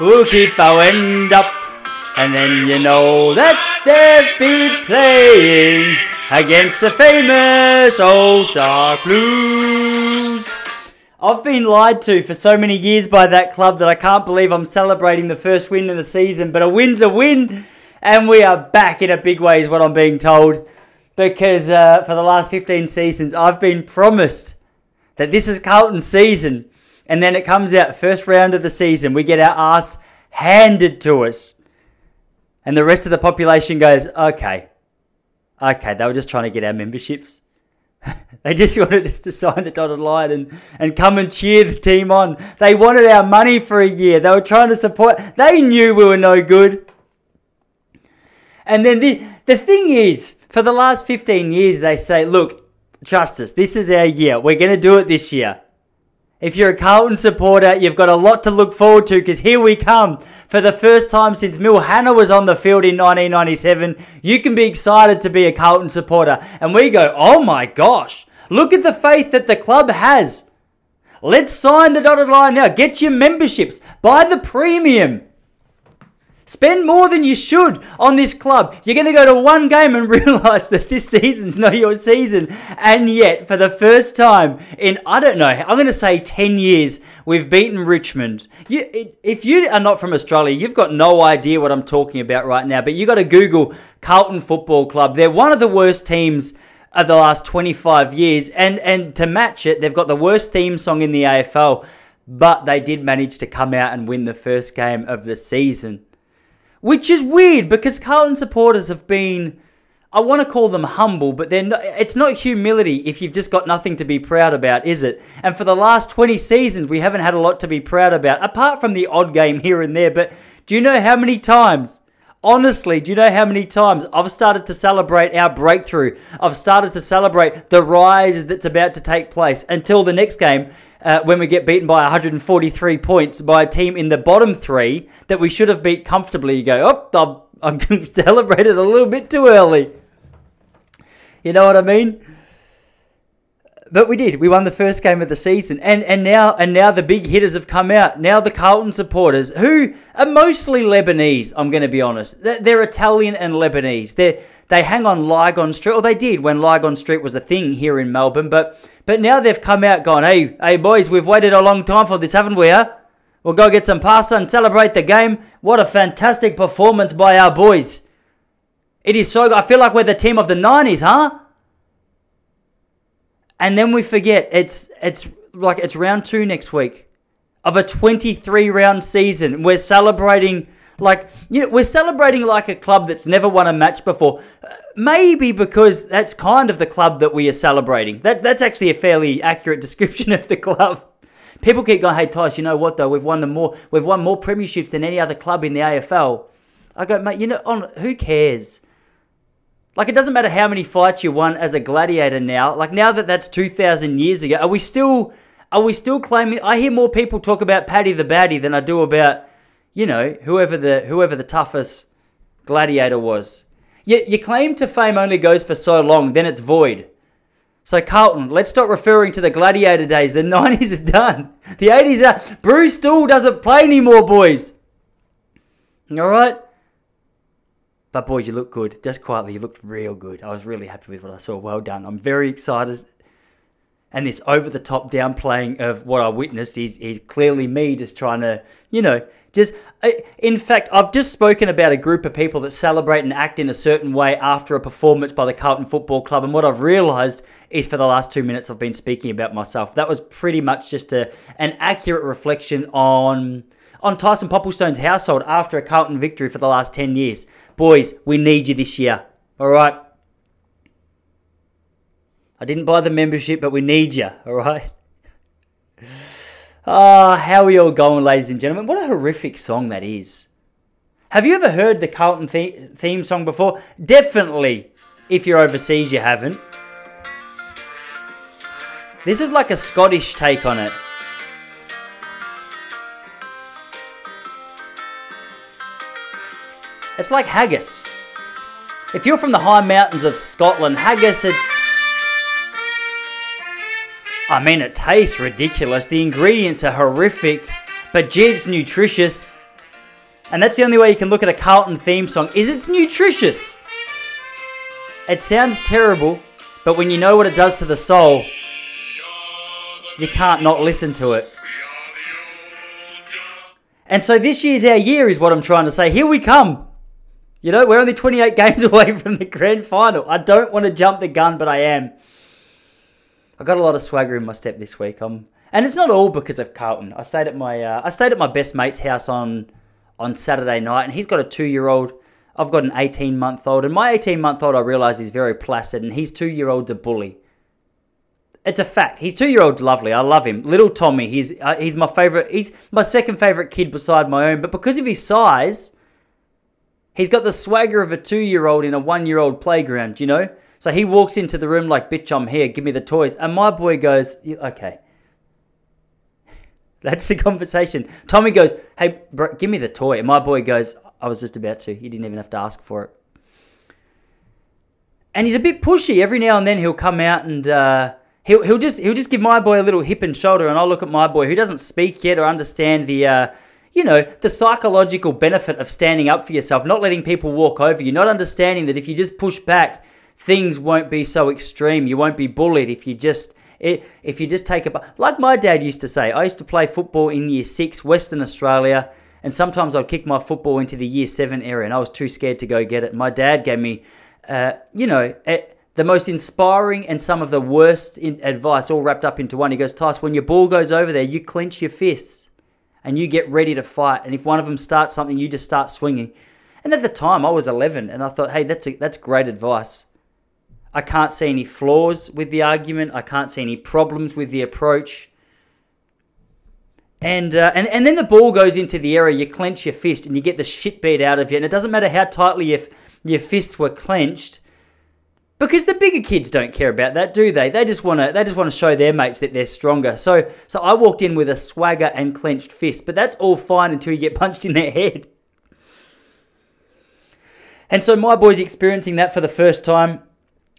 Who keep our end up. And then you know that they've been playing against the famous old dark blues. I've been lied to for so many years by that club that I can't believe I'm celebrating the first win of the season. But a win's a win, and we are back in a big way, is what I'm being told. Because uh, for the last 15 seasons, I've been promised that this is Carlton's season, and then it comes out first round of the season, we get our ass handed to us, and the rest of the population goes, okay, okay, they were just trying to get our memberships. they just wanted us to sign the dotted line and, and come and cheer the team on. They wanted our money for a year. They were trying to support. They knew we were no good. And then the, the thing is, for the last 15 years, they say, look, trust us, this is our year. We're going to do it this year. If you're a Carlton supporter, you've got a lot to look forward to because here we come. For the first time since Mil Hanna was on the field in 1997, you can be excited to be a Carlton supporter. And we go, oh my gosh, look at the faith that the club has. Let's sign the dotted line now. Get your memberships. Buy the premium. Spend more than you should on this club. You're going to go to one game and realize that this season's not your season. And yet, for the first time in, I don't know, I'm going to say 10 years, we've beaten Richmond. You, if you are not from Australia, you've got no idea what I'm talking about right now. But you got to Google Carlton Football Club. They're one of the worst teams of the last 25 years. And, and to match it, they've got the worst theme song in the AFL. But they did manage to come out and win the first game of the season. Which is weird because Carlton supporters have been, I want to call them humble, but they're not, it's not humility if you've just got nothing to be proud about, is it? And for the last 20 seasons, we haven't had a lot to be proud about, apart from the odd game here and there. But do you know how many times Honestly, do you know how many times I've started to celebrate our breakthrough? I've started to celebrate the rise that's about to take place until the next game uh, when we get beaten by 143 points by a team in the bottom three that we should have beat comfortably. You go, oh, I've, celebrated a little bit too early. You know what I mean? But we did. We won the first game of the season, and and now and now the big hitters have come out. Now the Carlton supporters, who are mostly Lebanese, I'm going to be honest. They're, they're Italian and Lebanese. They they hang on Lygon Street, or they did when Lygon Street was a thing here in Melbourne. But but now they've come out, gone, hey hey boys, we've waited a long time for this, haven't we? Huh? We'll go get some pasta and celebrate the game. What a fantastic performance by our boys! It is so. I feel like we're the team of the '90s, huh? and then we forget it's it's like it's round two next week of a 23 round season. We're celebrating like you know, we're celebrating like a club that's never won a match before. Uh, maybe because that's kind of the club that we are celebrating. That that's actually a fairly accurate description of the club. People keep going, "Hey, Tosh, you know what though? We've won the more we've won more premierships than any other club in the AFL." I go, mate, you know, on who cares? Like, it doesn't matter how many fights you won as a gladiator now. Like, now that that's 2,000 years ago, are we still, are we still claiming? I hear more people talk about Paddy the Baddy than I do about, you know, whoever the, whoever the toughest gladiator was. Your, your claim to fame only goes for so long, then it's void. So, Carlton, let's stop referring to the gladiator days. The 90s are done. The 80s are. Bruce Doull doesn't play anymore, boys. All right? But boys, you look good. Just quietly, you looked real good. I was really happy with what I saw. Well done. I'm very excited. And this over the top downplaying of what I witnessed is, is clearly me just trying to, you know, just. Uh, in fact, I've just spoken about a group of people that celebrate and act in a certain way after a performance by the Carlton Football Club. And what I've realised is for the last two minutes I've been speaking about myself. That was pretty much just a, an accurate reflection on on Tyson Popplestone's household after a Carlton victory for the last 10 years. Boys, we need you this year. All right? I didn't buy the membership, but we need you. All right? Ah, oh, how are you all going, ladies and gentlemen? What a horrific song that is. Have you ever heard the Carlton theme song before? Definitely, if you're overseas, you haven't. This is like a Scottish take on it. It's like haggis. If you're from the high mountains of Scotland, haggis, it's. I mean, it tastes ridiculous. The ingredients are horrific, but gee, it's nutritious. And that's the only way you can look at a Carlton theme song is it's nutritious. It sounds terrible, but when you know what it does to the soul, you can't not listen to it. And so this year's our year, is what I'm trying to say. Here we come. You know, we're only 28 games away from the grand final. I don't want to jump the gun, but I am. I got a lot of swagger in my step this week. I'm, and it's not all because of Carlton. I stayed at my uh, I stayed at my best mate's house on on Saturday night, and he's got a two year old. I've got an 18 month old, and my 18 month old I realise is very placid, and he's two year old's a bully. It's a fact. He's two year old lovely. I love him. Little Tommy. He's uh, he's my favourite. He's my second favourite kid beside my own. But because of his size, he's got the swagger of a two year old in a one year old playground. You know. So he walks into the room like, bitch, I'm here, give me the toys. And my boy goes, okay. That's the conversation. Tommy goes, hey, bro, give me the toy. And my boy goes, I was just about to. You didn't even have to ask for it. And he's a bit pushy. Every now and then he'll come out and uh, he'll, he'll, just, he'll just give my boy a little hip and shoulder. And I'll look at my boy who doesn't speak yet or understand the... Uh, you know, the psychological benefit of standing up for yourself, not letting people walk over you, not understanding that if you just push back, things won't be so extreme. You won't be bullied if you just if you just take a like my dad used to say. I used to play football in year six, Western Australia, and sometimes I'd kick my football into the year seven area, and I was too scared to go get it. My dad gave me, uh, you know. the most inspiring and some of the worst advice all wrapped up into one. He goes, Tice, when your ball goes over there, you clench your fists and you get ready to fight. And if one of them starts something, you just start swinging. And at the time, I was 11, and I thought, hey, that's a, that's great advice. I can't see any flaws with the argument. I can't see any problems with the approach. And, uh, and and then the ball goes into the area, you clench your fist and you get the shit beat out of you. And it doesn't matter how tightly your, your fists were clenched, because the bigger kids don't care about that, do they? They just want to they just want to show their mates that they're stronger. So so I walked in with a swagger and clenched fist, but that's all fine until you get punched in the head. And so my boy's experiencing that for the first time.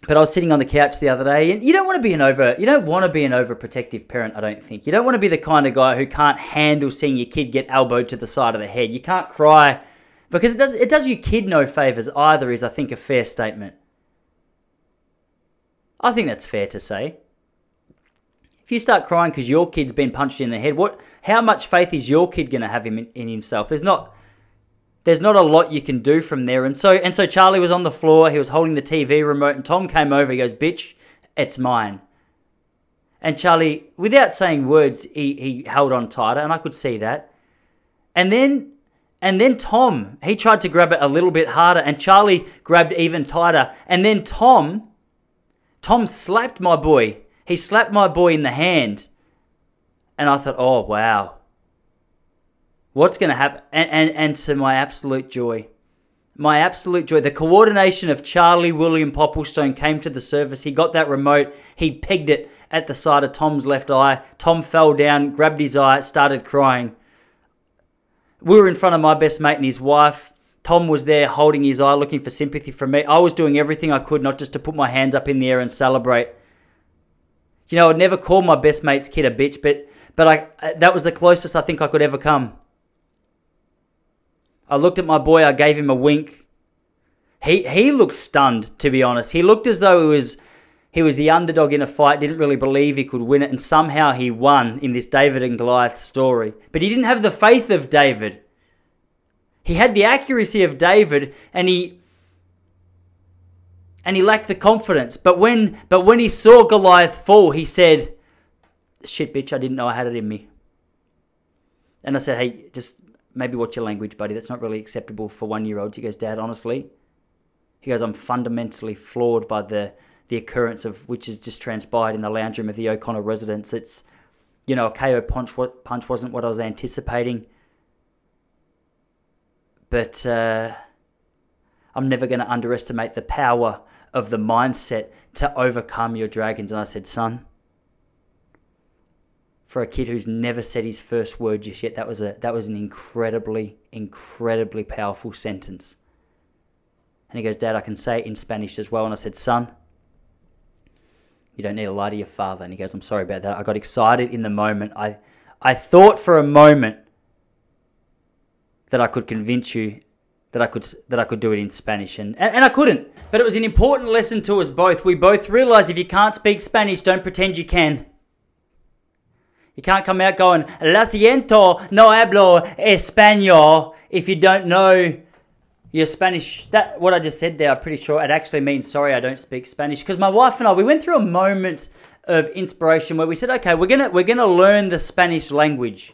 But I was sitting on the couch the other day, and you don't want to be an over you don't want to be an overprotective parent. I don't think you don't want to be the kind of guy who can't handle seeing your kid get elbowed to the side of the head. You can't cry because it does it does your kid no favors either. Is I think a fair statement. I think that's fair to say. If you start crying because your kid's been punched in the head, what? How much faith is your kid going to have in, in himself? There's not there's not a lot you can do from there. And so and so Charlie was on the floor, he was holding the TV remote, and Tom came over, he goes, Bitch, it's mine. And Charlie, without saying words, he, he held on tighter, and I could see that. And then and then Tom, he tried to grab it a little bit harder, and Charlie grabbed even tighter. And then Tom, Tom slapped my boy. He slapped my boy in the hand. And I thought, oh wow what's going to happen? And, and, and to my absolute joy, my absolute joy, the coordination of Charlie William Popplestone came to the surface. He got that remote, he pegged it at the side of Tom's left eye. Tom fell down, grabbed his eye, started crying. We were in front of my best mate and his wife. Tom was there holding his eye, looking for sympathy from me. I was doing everything I could, not just to put my hands up in the air and celebrate. You know, I'd never call my best mate's kid a bitch, but but I that was the closest I think I could ever come. I looked at my boy, I gave him a wink. He he looked stunned, to be honest. He looked as though he was he was the underdog in a fight, didn't really believe he could win it, and somehow he won in this David and Goliath story. But he didn't have the faith of David. He had the accuracy of David, and he and he lacked the confidence. But when but when he saw Goliath fall, he said, "Shit, bitch! I didn't know I had it in me." And I said, "Hey, just maybe watch your language, buddy. That's not really acceptable for one year olds. He goes, Dad, honestly, he goes, I'm fundamentally flawed by the the occurrence of which has just transpired in the lounge room of the O'Connor residence. It's, you know, a KO punch, punch wasn't what I was anticipating. But uh, I'm never going to underestimate the power of the mindset to overcome your dragons. And I said, son, for a kid who's never said his first word just yet, that was a that was an incredibly, incredibly powerful sentence. And he goes, Dad, I can say it in Spanish as well. And I said, Son, You don't need to lie to your father. And he goes, I'm sorry about that. I got excited in the moment. I, I thought for a moment that I could convince you that I could that I could do it in Spanish, and, and, and I couldn't. But it was an important lesson to us both. We both realized if you can't speak Spanish, don't pretend you can. You can't come out going, La siento, no hablo español, if you don't know your Spanish. That what I just said there, I'm pretty sure it actually means sorry, I don't speak Spanish. Because my wife and I, we went through a moment of inspiration where we said, okay, we're gonna we're gonna learn the Spanish language.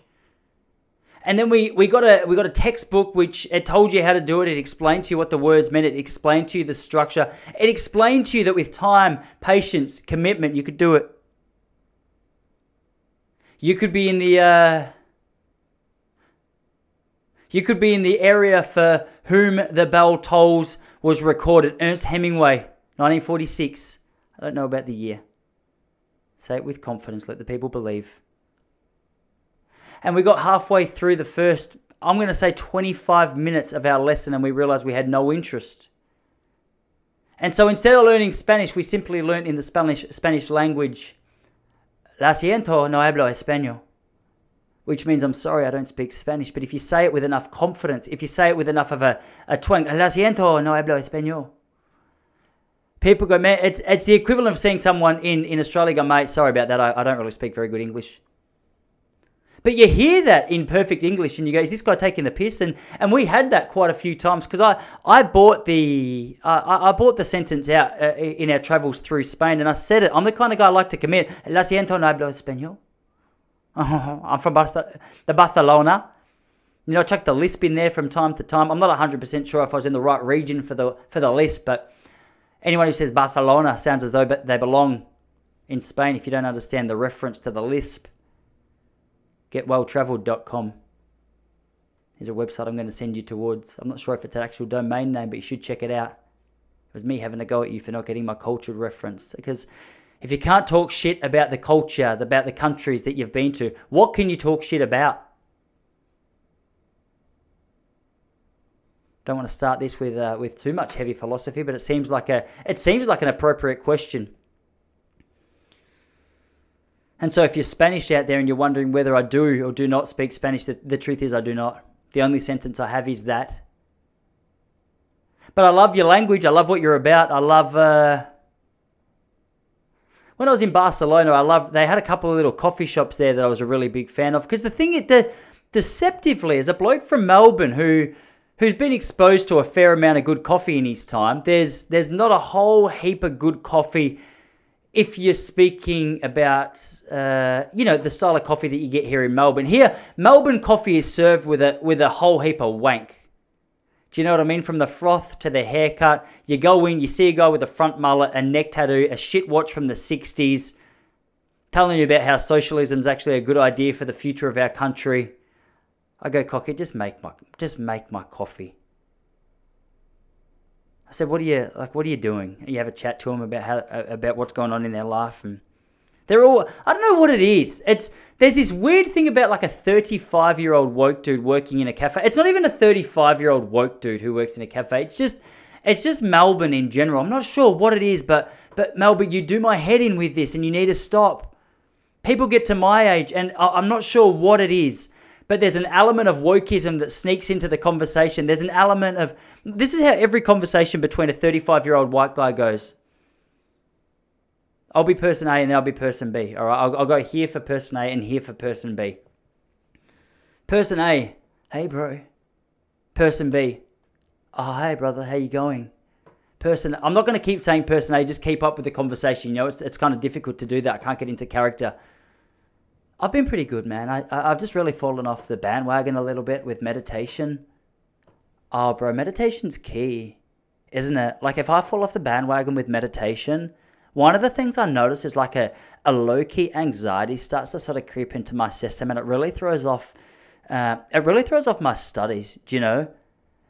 And then we, we got a we got a textbook which it told you how to do it. It explained to you what the words meant. It explained to you the structure. It explained to you that with time, patience, commitment, you could do it. You could be in the uh, you could be in the area for whom the bell tolls was recorded. Ernest Hemingway, 1946. I don't know about the year. Say it with confidence. Let the people believe. And we got halfway through the first, I'm going to say 25 minutes of our lesson and we realized we had no interest. And so instead of learning Spanish, we simply learned in the Spanish, Spanish language, La siento, no hablo español. Which means I'm sorry, I don't speak Spanish. But if you say it with enough confidence, if you say it with enough of a, a twang, La siento, no hablo español. People go, man, it's, it's the equivalent of seeing someone in, in Australia go, mate, sorry about that, I, I don't really speak very good English. But you hear that in perfect English and you go, is this guy taking the piss? And and we had that quite a few times because I, I bought the I, I bought the sentence out uh, in our travels through Spain and I said it. I'm the kind of guy I like to commit. La siento no hablo español. I'm from the Barcelona. You know, I chuck the lisp in there from time to time. I'm not 100% sure if I was in the right region for the for the lisp, but anyone who says Barcelona sounds as though they belong in Spain if you don't understand the reference to the lisp getwelltraveled.com is a website I'm going to send you towards. I'm not sure if it's an actual domain name, but you should check it out. It was me having a go at you for not getting my cultural reference. Because if you can't talk shit about the culture, about the countries that you've been to, what can you talk shit about? Don't want to start this with uh, with too much heavy philosophy, but it seems like a it seems like an appropriate question. And so if you're Spanish out there and you're wondering whether I do or do not speak Spanish, the, the truth is I do not. The only sentence I have is that. But I love your language. I love what you're about. I love. Uh... When I was in Barcelona, I love. They had a couple of little coffee shops there that I was a really big fan of. Because the thing, the, deceptively, as a bloke from Melbourne who who's been exposed to a fair amount of good coffee in his time, there's there's not a whole heap of good coffee if you're speaking about, uh, you know, the style of coffee that you get here in Melbourne. Here, Melbourne coffee is served with a with a whole heap of wank. Do you know what I mean? From the froth to the haircut, you go in, you see a guy with a front mullet, a neck tattoo, a shit watch from the '60s, telling you about how socialism is actually a good idea for the future of our country. I go, cocky, just make my just make my coffee. I said, "What are you like? What are you doing?" And you have a chat to them about how about what's going on in their life, and they're all I don't know what it is. It's there's this weird thing about like a 35 year old woke dude working in a cafe. It's not even a 35 year old woke dude who works in a cafe. It's just it's just Melbourne in general. I'm not sure what it is, but but Melbourne, you do my head in with this, and you need to stop. People get to my age, and I'm not sure what it is but there's an element of wokeism that sneaks into the conversation. There's an element of this is how every conversation between a 35 year old white guy goes. I'll be person A and I'll be person B. All right, I'll, I'll go here for person A and here for person B. Person A, hey bro. Person B, oh hey brother, how you going? Person, I'm not going to keep saying person A. Just keep up with the conversation. You know, it's it's kind of difficult to do that. I can't get into character. I've been pretty good, man. I, I've just really fallen off the bandwagon a little bit with meditation. Oh, bro, meditation's key, isn't it? Like, if I fall off the bandwagon with meditation, one of the things I notice is like a, a low key anxiety starts to sort of creep into my system, and it really throws off. Uh, it really throws off my studies. Do you know?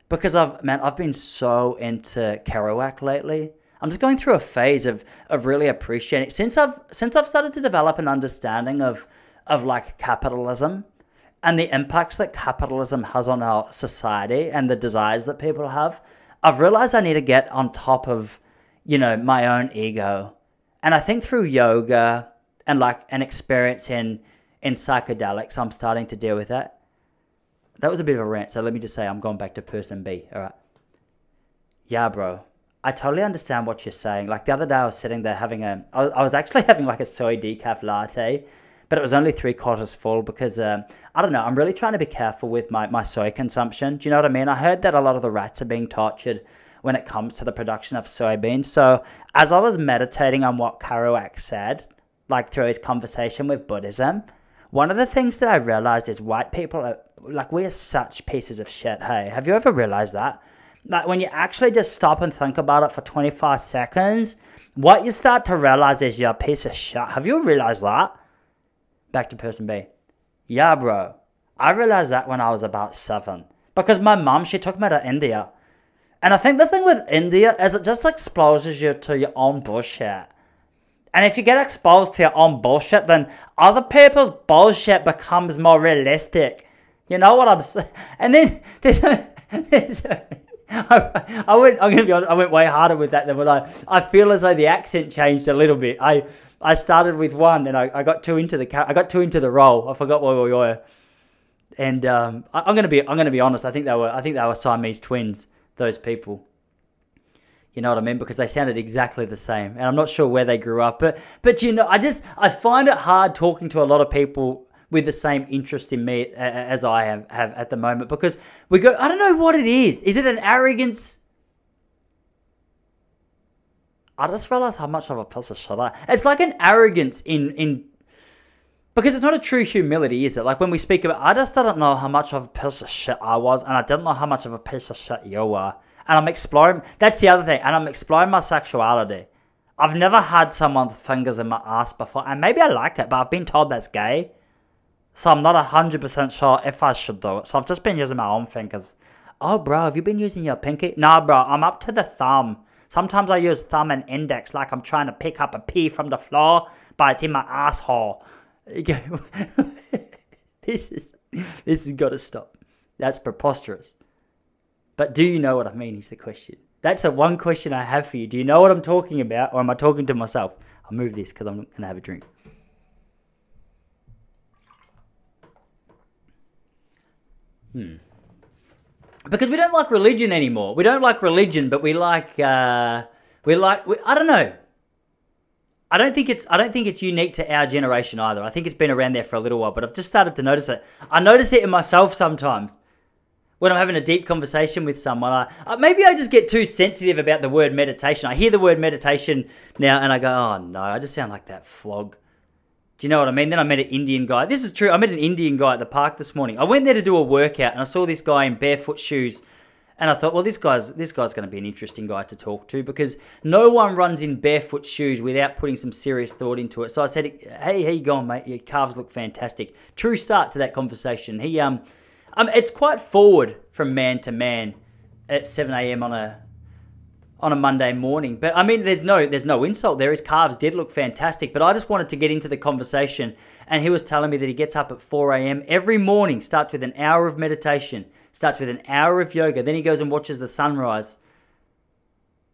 Because I've man, I've been so into Kerouac lately. I'm just going through a phase of of really appreciating since I've since I've started to develop an understanding of of like capitalism and the impacts that capitalism has on our society and the desires that people have, I've realized I need to get on top of, you know, my own ego And I think through yoga and like an experience in in psychedelics, I'm starting to deal with that. That was a bit of a rant, so let me just say I'm going back to person B. All right. Yeah, bro. I totally understand what you're saying. Like the other day, I was sitting there having a. I was, actually having like a soy decaf latte, but it was only three quarters full because um, I don't know. I'm really trying to be careful with my, my soy consumption. Do you know what I mean? I heard that a lot of the rats are being tortured when it comes to the production of soybeans. So as I was meditating on what Kerouac said, like through his conversation with Buddhism, one of the things that I realized is white people are like we are such pieces of shit. Hey, have you ever realized that? Like when you actually just stop and think about it for 25 seconds, what you start to realize is you're a piece of shit. Have you realized that? Back to person B. Yeah, bro. I realized that when I was about seven. Because my mom, she took me to India. And I think the thing with India is it just exposes you to your own bullshit. And if you get exposed to your own bullshit, then other people's bullshit becomes more realistic. You know what I'm saying? And then there's, there's I, I went. I'm gonna be honest. I went way harder with that than what I. I feel as though the accent changed a little bit. I I started with one, and I, I got too into the I got too into the role. I forgot where we were. And um, I, am gonna be I'm gonna be honest. I think they were I think they were Siamese twins. Those people. You know what I mean? Because they sounded exactly the same, and I'm not sure where they grew up. But but you know, I just I find it hard talking to a lot of people with the same interest in me uh, uh, as I have, have at the moment because we go. I don't know what it is. Is it an arrogance? I just realized how much of a piece of shit I. It's like an arrogance in in because it's not a true humility, is it? Like when we speak about, I just didn't know how much of a piece of shit I was, and I didn't know how much of a piece of shit you were. And I'm exploring. That's the other thing, and I'm exploring my sexuality. I've never had someone's fingers in my ass before, and maybe I like it, but I've been told that's gay. So I'm not 100% sure if I should do it. So I've just been using my own fingers. Oh, bro, have you been using your pinky? Nah, bro, I'm up to the thumb. Sometimes I use thumb and index like I'm trying to pick up a pea from the floor, but it's in my asshole. this is this has got to stop. That's preposterous. But do you know what I mean? Is the question. That's the one question I have for you. Do you know what I'm talking about, or am I talking to myself? I'll move this because I'm going to have a drink. Hmm. Because we don't like religion anymore. We don't like religion, but we like uh, we like we, I don't know. I don't think it's I don't think it's unique to our generation either. I think it's been around there for a little while, but I've just started to notice it. I notice it in myself sometimes when I'm having a deep conversation with someone. I, uh, maybe I just get too sensitive about the word meditation. I hear the word meditation now, and I go, "Oh no, I just sound like that flog." Do you know what I mean? Then I met an Indian guy. This is true. I met an Indian guy at the park this morning. I went there to do a workout and I saw this guy in barefoot shoes. And I thought, well, this guy's this guy's going to be an interesting guy to talk to because no one runs in barefoot shoes without putting some serious thought into it. So I said, "Hey, how you going, mate? Your calves look fantastic." True start to that conversation. He um, um, it's quite forward from man to man at 7 a.m. on a on a Monday morning. But I mean, there's no there's no insult there. His calves did look fantastic, but I just wanted to get into the conversation. And he was telling me that he gets up at 4 a.m. every morning, starts with an hour of meditation, starts with an hour of yoga, then he goes and watches the sunrise.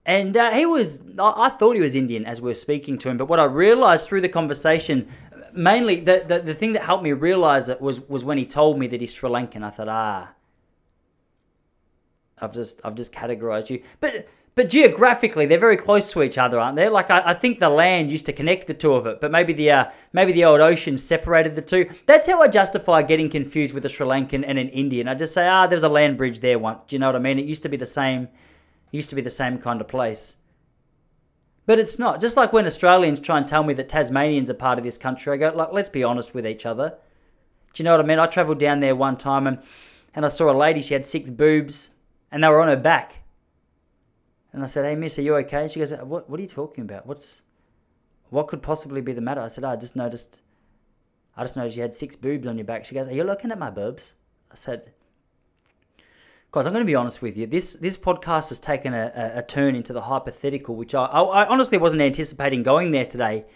And uh, he was, I thought he was Indian as we were speaking to him, but what I realized through the conversation, mainly the, the, the thing that helped me realize it was, was when he told me that he's Sri Lankan. I thought, ah, I've just, I've just categorized you. But but geographically, they're very close to each other, aren't they? Like I, I think the land used to connect the two of it, but maybe the uh, maybe the old ocean separated the two. That's how I justify getting confused with a Sri Lankan and an Indian. I just say, ah, there's a land bridge there once. Do you know what I mean? It used to be the same. Used to be the same kind of place. But it's not. Just like when Australians try and tell me that Tasmanians are part of this country, I go, like, let's be honest with each other. Do you know what I mean? I travelled down there one time and, and I saw a lady, she had six boobs, and they were on her back. And I said, "Hey, Miss, are you okay?" She goes, "What? What are you talking about? What's what could possibly be the matter?" I said, oh, "I just noticed. I just noticed you had six boobs on your back." She goes, "Are you looking at my boobs?" I said, "Guys, I'm going to be honest with you. This this podcast has taken a, a, a turn into the hypothetical, which I, I, I honestly wasn't anticipating going there today."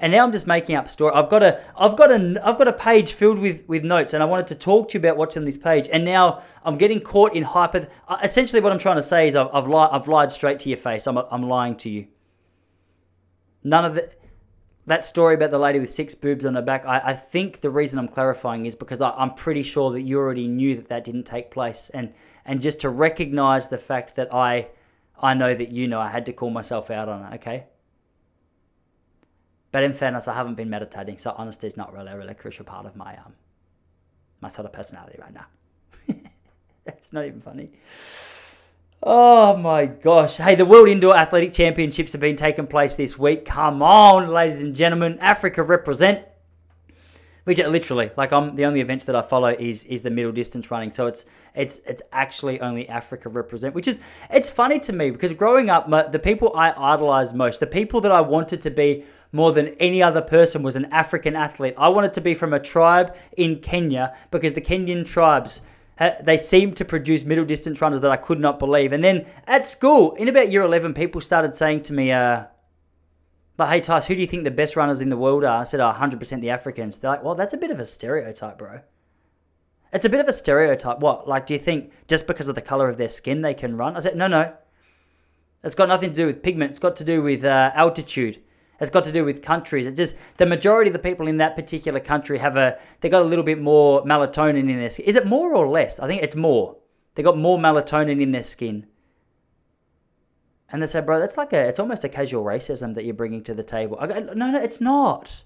And now I'm just making up story. I've got a I've got a I've got a page filled with with notes, and I wanted to talk to you about what's on this page. And now I'm getting caught in hyper. Uh, essentially, what I'm trying to say is I've I've, li- I've lied straight to your face. I'm I'm lying to you. none of the that story about the lady with six boobs on her back. I, I think the reason I'm clarifying is because I, I'm pretty sure that you already knew that that didn't take place, and and just to recognize the fact that I I know that you know I had to call myself out on it. Okay. But in fairness, I haven't been meditating, so honesty is not really a really crucial part of my um my sort of personality right now. It's not even funny. Oh my gosh. Hey, the World Indoor Athletic Championships have been taking place this week. Come on, ladies and gentlemen. Africa represent. Just, literally, like I'm the only events that I follow is is the middle distance running. So it's it's it's actually only Africa represent, which is it's funny to me because growing up, my, the people I idolized most, the people that I wanted to be more than any other person was an African athlete. I wanted to be from a tribe in Kenya because the Kenyan tribes they seemed to produce middle distance runners that I could not believe. And then at school, in about year 11, people started saying to me, uh, but hey, Tice, who do you think the best runners in the world are? I said, oh, 100% the Africans. They're like, well, that's a bit of a stereotype, bro. It's a bit of a stereotype. What? Like, do you think just because of the color of their skin they can run? I said, no, no. It's got nothing to do with pigment. It's got to do with uh, altitude. It's got to do with countries. It's just the majority of the people in that particular country have a they got a little bit more melatonin in their skin. Is it more or less? I think it's more. They got more melatonin in their skin. And they said, bro, that's like a it's almost a casual racism that you're bringing to the table. I go, no, no, it's not.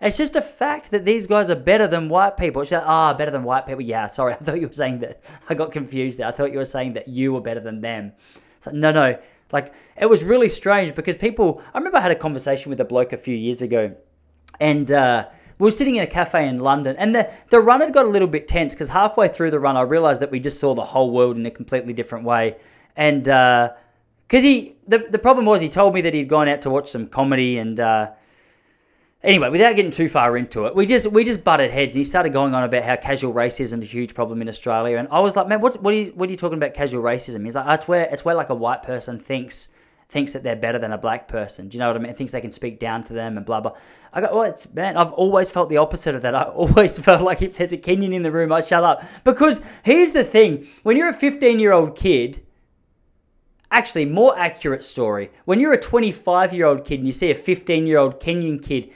It's just a fact that these guys are better than white people. It's like, ah, oh, better than white people. Yeah, sorry, I thought you were saying that. I got confused there. I thought you were saying that you were better than them. It's Like, no, no. Like it was really strange because people. I remember I had a conversation with a bloke a few years ago, and uh, we were sitting in a cafe in London, and the the run had got a little bit tense because halfway through the run, I realised that we just saw the whole world in a completely different way, and because uh, he the the problem was he told me that he'd gone out to watch some comedy and. Uh, Anyway, without getting too far into it, we just we just butted heads. And he started going on about how casual racism is a huge problem in Australia, and I was like, man, what what are you, what are you talking about casual racism? He's like, oh, it's where it's where like a white person thinks thinks that they're better than a black person. Do you know what I mean? Thinks they can speak down to them and blah blah. I go, well, it's man, I've always felt the opposite of that. I always felt like if there's a Kenyan in the room, I shut up. Because here's the thing: when you're a 15 year old kid actually more accurate story when you're a 25 year old kid and you see a 15 year old kenyan kid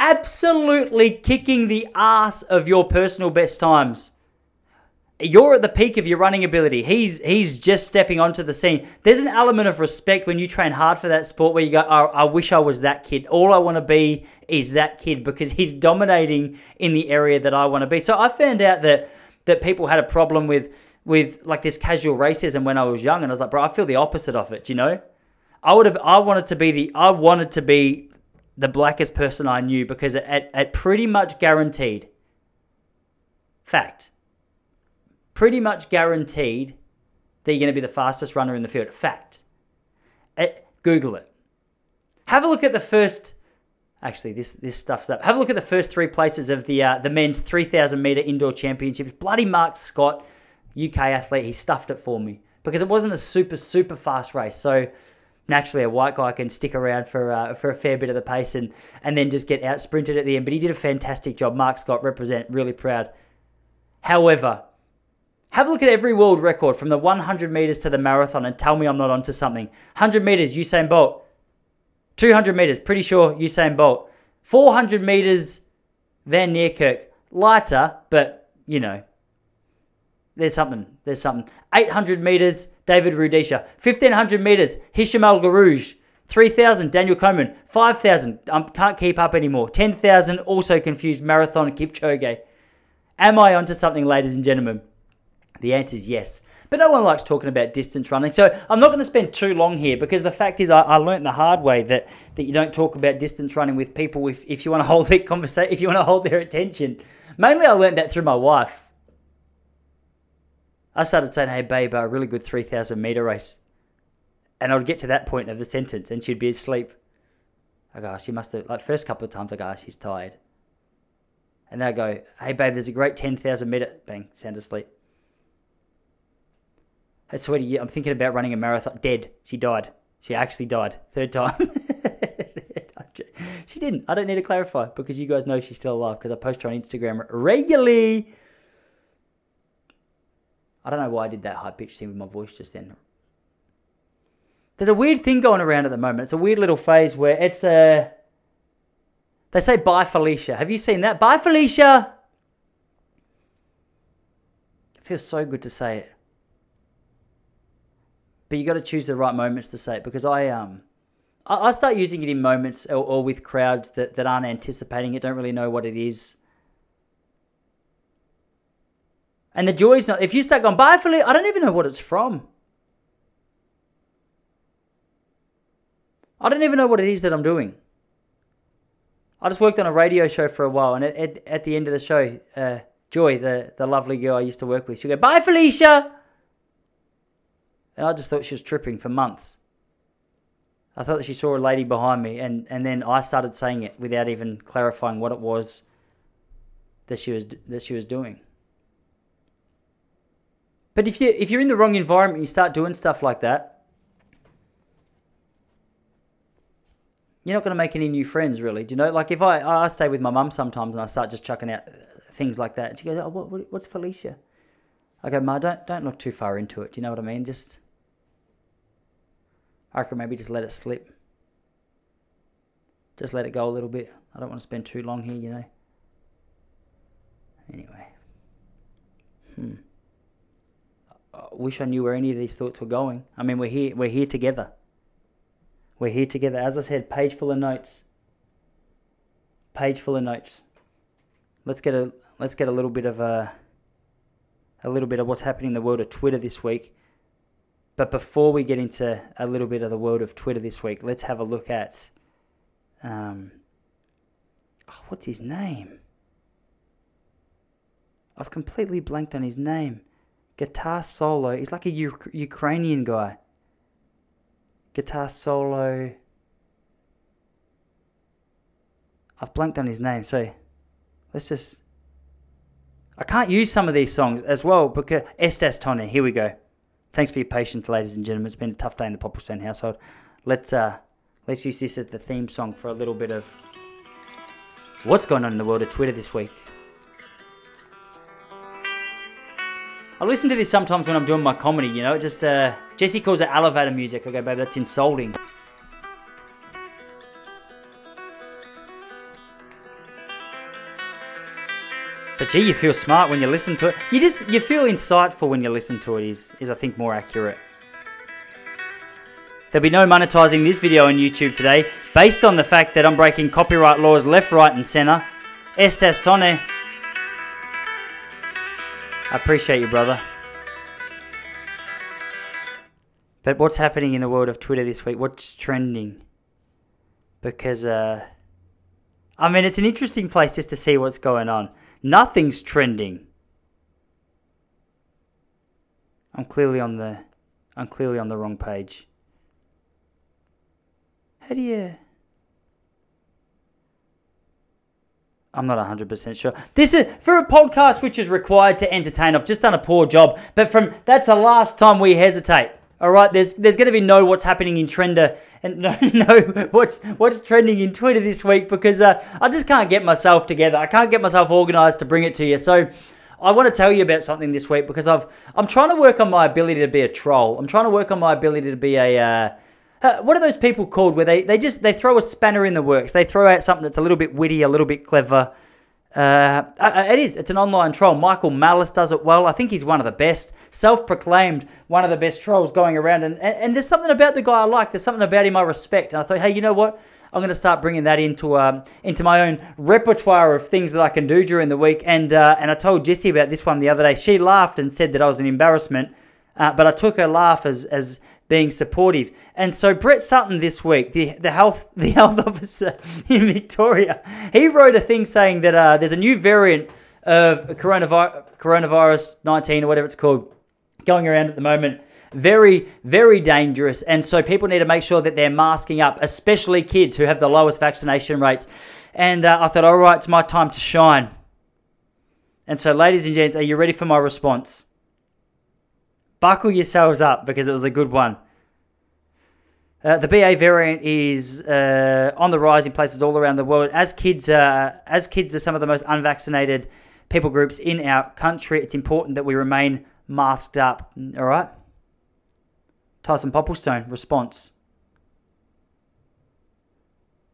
absolutely kicking the ass of your personal best times. You're at the peak of your running ability. He's he's just stepping onto the scene. There's an element of respect when you train hard for that sport where you go, oh, I wish I was that kid. All I want to be is that kid because he's dominating in the area that I want to be. So I found out that that people had a problem with with like this casual racism when I was young, and I was like, bro, I feel the opposite of it. You know, I would have I wanted to be the I wanted to be the blackest person I knew because it, it, it pretty much guaranteed, fact, pretty much guaranteed that you're going to be the fastest runner in the field. Fact. It, Google it. Have a look at the first. Actually, this this stuff's up. Have a look at the first three places of the uh, the men's 3,000 meter indoor championships. Bloody Mark Scott, UK athlete, he stuffed it for me because it wasn't a super super fast race. So naturally a white guy can stick around for uh, for a fair bit of the pace and and then just get out sprinted at the end. But he did a fantastic job. Mark Scott represent really proud. However, have a look at every world record from the 100 meters to the marathon and tell me I'm not onto something. 100 meters, Usain Bolt. 200 meters, pretty sure Usain Bolt. 400 meters, Van Niekerk. Lighter, but you know, there's something. There's something. 800 meters, David Rudisha. 1500 meters, Hicham El Guerrouj. 3,000, Daniel Komen. 5,000, I can't keep up anymore. 10,000, also confused, Marathon Kipchoge. Am I onto something, ladies and gentlemen? The answer is yes. But no one likes talking about distance running. So I'm not going to spend too long here because the fact is I, I learned the hard way that, that you don't talk about distance running with people if, if you want to hold their conversation, if you want to hold their attention. Mainly I learned that through my wife. I started saying, hey, babe, a really good 3,000 meter race. And I would get to that point of the sentence and she'd be asleep. I go, oh, she must have, like, first couple of times I go, oh, she's tired. And then I go, hey, babe, there's a great 10,000 meter, bang, sound asleep. Hey, sweetie, I'm thinking about running a marathon. Dead. She died. She actually died. Third time. she didn't. I don't need to clarify because you guys know she's still alive because I post her on Instagram regularly. I don't know why I did that high pitched thing with my voice just then. there's a weird thing going around at the moment. It's a weird little phase where it's a. They say bye Felicia. Have you seen that? Bye Felicia. It feels so good to say it. But you got to choose the right moments to say it because I um I, I start using it in moments or, or with crowds that, that aren't anticipating it, don't really know what it is. And the joy's not if you start going bye Felicia, I don't even know what it's from. I don't even know what it is that I'm doing. I just worked on a radio show for a while, and at, at, at the end of the show, uh, Joy, the, the lovely girl I used to work with, she'd go, Bye, Felicia! And I just thought she was tripping for months. I thought she saw a lady behind me, and, and then I started saying it without even clarifying what it was that she was that she was doing. But if you if you're in the wrong environment, you start doing stuff like that. you're not going to make any new friends, really. Do you know? Like if I I stay with my mum sometimes and I start just chucking out things like that, she goes, "Oh, what, what, what's Felicia?" I go, "Ma, don't don't look too far into it. Do you know what I mean? Just I reckon maybe just let it slip. Just let it go a little bit. I don't want to spend too long here, you know. Anyway, hmm. Wish I knew where any of these thoughts were going. I mean, we're here. We're here together. We're here together. As I said, page full of notes. Page full of notes. Let's get a let's get a little bit of a a little bit of what's happening in the world of Twitter this week. But before we get into a little bit of the world of Twitter this week, let's have a look at um, oh, what's his name? I've completely blanked on his name. Guitar solo. He's like a U- Ukrainian guy guitar solo. I've blanked on his name, so let's just. I can't use some of these songs as well because Estas Tonne. Here we go. Thanks for your patience, ladies and gentlemen. It's been a tough day in the Popplestone household. Let's uh, let's use this as the theme song for a little bit of what's going on in the world of Twitter this week. I listen to this sometimes when I'm doing my comedy, you know, just, uh, Jesse calls it elevator music. I go, baby, that's insulting. But gee, you feel smart when you listen to it. You just, you feel insightful when you listen to it is, is I think more accurate. There'll be no monetizing this video on YouTube today, based on the fact that I'm breaking copyright laws left, right and centre. Estas Tonne. I appreciate you, brother. But what's happening in the world of Twitter this week? What's trending? Because, uh, I mean, it's an interesting place just to see what's going on. Nothing's trending. I'm clearly on the, I'm clearly on the wrong page. How do you? I'm not 100% sure. This is for a podcast which is required to entertain. I've just done a poor job, but from that's the last time we hesitate. All right, there's there's going to be no what's happening in Trender and no no what's what's trending in Twitter this week because uh, I just can't get myself together. I can't get myself organised to bring it to you. So I want to tell you about something this week because I've I'm trying to work on my ability to be a troll. I'm trying to work on my ability to be a uh, uh, what are those people called where they, they just they throw a spanner in the works? They throw out something that's a little bit witty, a little bit clever. Uh, uh, it is. It's an online troll. Michael Malice does it well. I think he's one of the best, self-proclaimed one of the best trolls going around. And, and, and there's something about the guy I like. There's something about him I respect. And I thought, hey, you know what? I'm going to start bringing that into um, into my own repertoire of things that I can do during the week. And uh, and I told Jessie about this one the other day. She laughed and said that I was an embarrassment, uh, but I took her laugh as as being supportive. And so Brett Sutton this week, the, the health the health officer in Victoria, he wrote a thing saying that uh, there's a new variant of coronavirus, coronavirus 19 or whatever it's called going around at the moment. Very, very dangerous. And so people need to make sure that they're masking up, especially kids who have the lowest vaccination rates. And uh, I thought, all right, it's my time to shine. And so, ladies and gents, are you ready for my response? Buckle yourselves up because it was a good one. Uh, the BA variant is uh, on the rise in places all around the world. As kids, uh, as kids are some of the most unvaccinated people groups in our country, it's important that we remain masked up. All right. Tyson Popplestone response.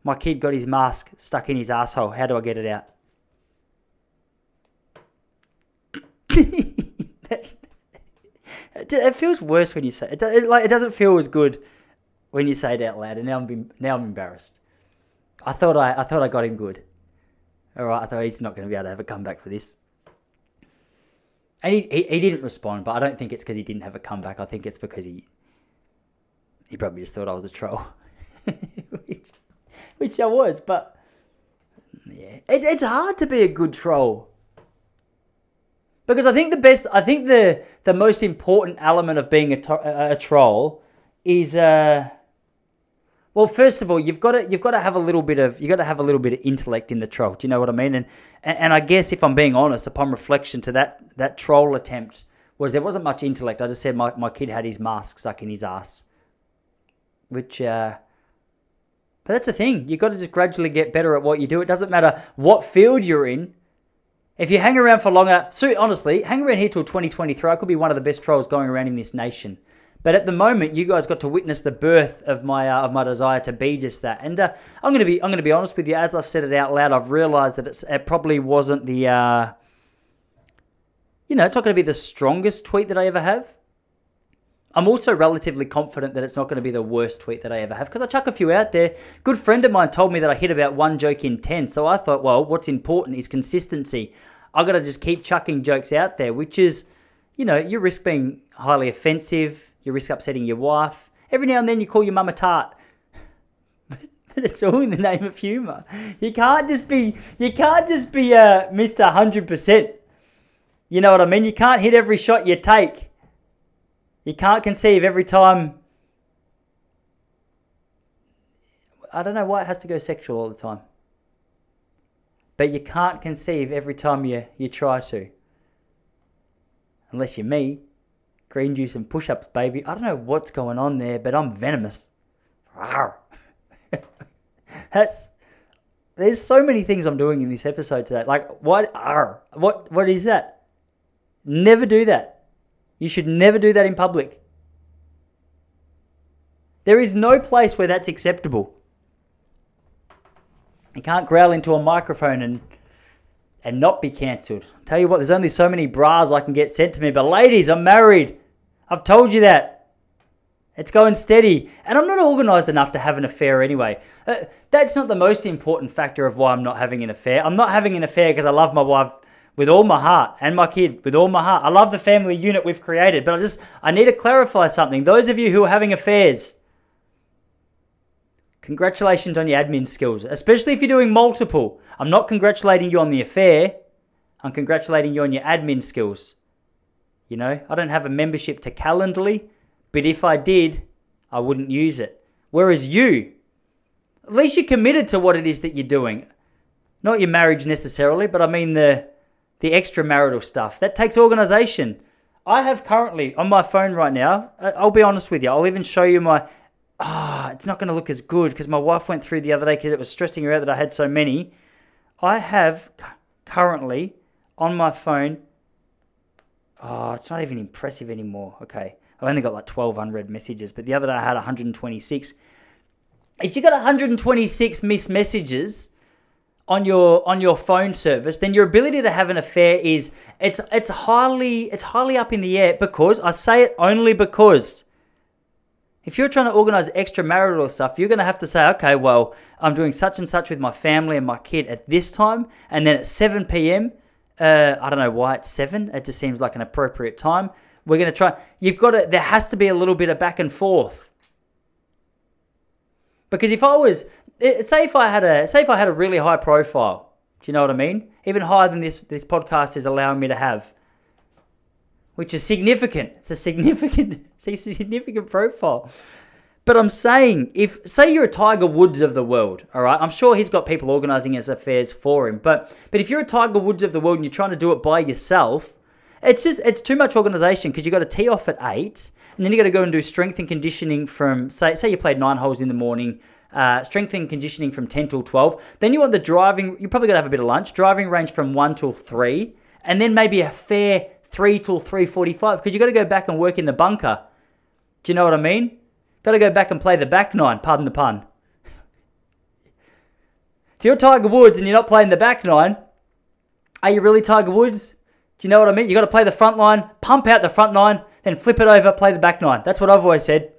My kid got his mask stuck in his asshole. How do I get it out? That's, it feels worse when you say it. it. Like it doesn't feel as good when you say it out loud. And now I'm now I'm embarrassed. I thought I I thought I got him good. All right, I thought he's not going to be able to have a comeback for this. And he, he, he didn't respond, but I don't think it's because he didn't have a comeback. I think it's because he he probably just thought I was a troll, which, which I was. But yeah, it, it's hard to be a good troll because I think the best, I think the the most important element of being a, to- a troll is uh, well, first of all, you've got to you've got to have a little bit of you got to have a little bit of intellect in the troll. Do you know what I mean? And, and and I guess if I'm being honest, upon reflection to that that troll attempt was there wasn't much intellect. I just said my, my kid had his mask stuck in his ass, which. Uh, but that's the thing. You've got to just gradually get better at what you do. It doesn't matter what field you're in. If you hang around for longer, so honestly, hang around here till 2023. I could be one of the best trolls going around in this nation. But at the moment, you guys got to witness the birth of my uh, of my desire to be just that. And uh, I'm gonna be I'm gonna be honest with you. As I've said it out loud, I've realised that it probably wasn't the uh, you know it's not going to be the strongest tweet that I ever have. I'm also relatively confident that it's not going to be the worst tweet that I ever have because I chuck a few out there. Good friend of mine told me that I hit about one joke in 10. So I thought, well, what's important is consistency. I've got to just keep chucking jokes out there, which is, you know, you risk being highly offensive, you risk upsetting your wife. Every now and then you call your mum a tart. but it's all in the name of humour. You can't just be you can't just be uh, Mr. Hundred Percent. You know what I mean? You can't hit every shot you take. You can't conceive every time. I don't know why it has to go sexual all the time. But you can't conceive every time you, you try to. Unless you're me green juice and push-ups, baby. I don't know what's going on there, but I'm venomous. That's there's so many things I'm doing in this episode today. Like what are what what is that? Never do that. You should never do that in public. There is no place where that's acceptable. You can't growl into a microphone and and not be cancelled. Tell you what, there's only so many bras I can get sent to me, but ladies, I'm married. I've told you that. It's going steady. And I'm not organised enough to have an affair anyway. Uh, that's not the most important factor of why I'm not having an affair. I'm not having an affair because I love my wife with all my heart and my kid with all my heart. I love the family unit we've created, but I just I need to clarify something. Those of you who are having affairs, congratulations on your admin skills, especially if you're doing multiple. I'm not congratulating you on the affair. I'm congratulating you on your admin skills. You know, I don't have a membership to Calendly, but if I did, I wouldn't use it. Whereas you, at least you're committed to what it is that you're doing. Not your marriage necessarily, but I mean the the extramarital stuff. That takes organization. I have currently on my phone right now, I'll be honest with you, I'll even show you my ah, it's not going to look as good because my wife went through the other day because it was stressing her out that I had so many. I have currently on my phone Oh, it's not even impressive anymore. Okay. I've only got like 12 unread messages, but the other day I had 126. If you got 126 missed messages on your on your phone service, then your ability to have an affair is it's it's highly it's highly up in the air because I say it only because if you're trying to organize extramarital stuff, you're going to have to say, okay, well, I'm doing such and such with my family and my kid at this time, and then at 7 p.m., uh, I don't know why it's seven. It just seems like an appropriate time. We're going to try. You've got to. There has to be a little bit of back and forth. Because if I was, say, if I had a, say, if I had a really high profile, do you know what I mean? Even higher than this, this podcast is allowing me to have, which is significant. It's a significant, it's a significant profile. But I'm saying, if say you're a Tiger Woods of the world, all right, I'm sure he's got people organising his affairs for him. But but if you're a Tiger Woods of the world and you're trying to do it by yourself, it's just it's too much organisation because you got to tee off at eight, and then you got to go and do strength and conditioning from say say you played nine holes in the morning. Uh, strength and conditioning from 10 till 12. Then you want the driving, you're probably going to have a bit of lunch. Driving range from 1 till 3. And then maybe a fair 3 till 3.45 because you've got to go back and work in the bunker Do you know what I mean? Got to go back and play the back nine, pardon the pun. if you're Tiger Woods and you're not playing the back nine, are you really Tiger Woods? Do you know what I mean? You got to play the front line, pump out the front nine, then flip it over, play the back nine. That's what I've always said.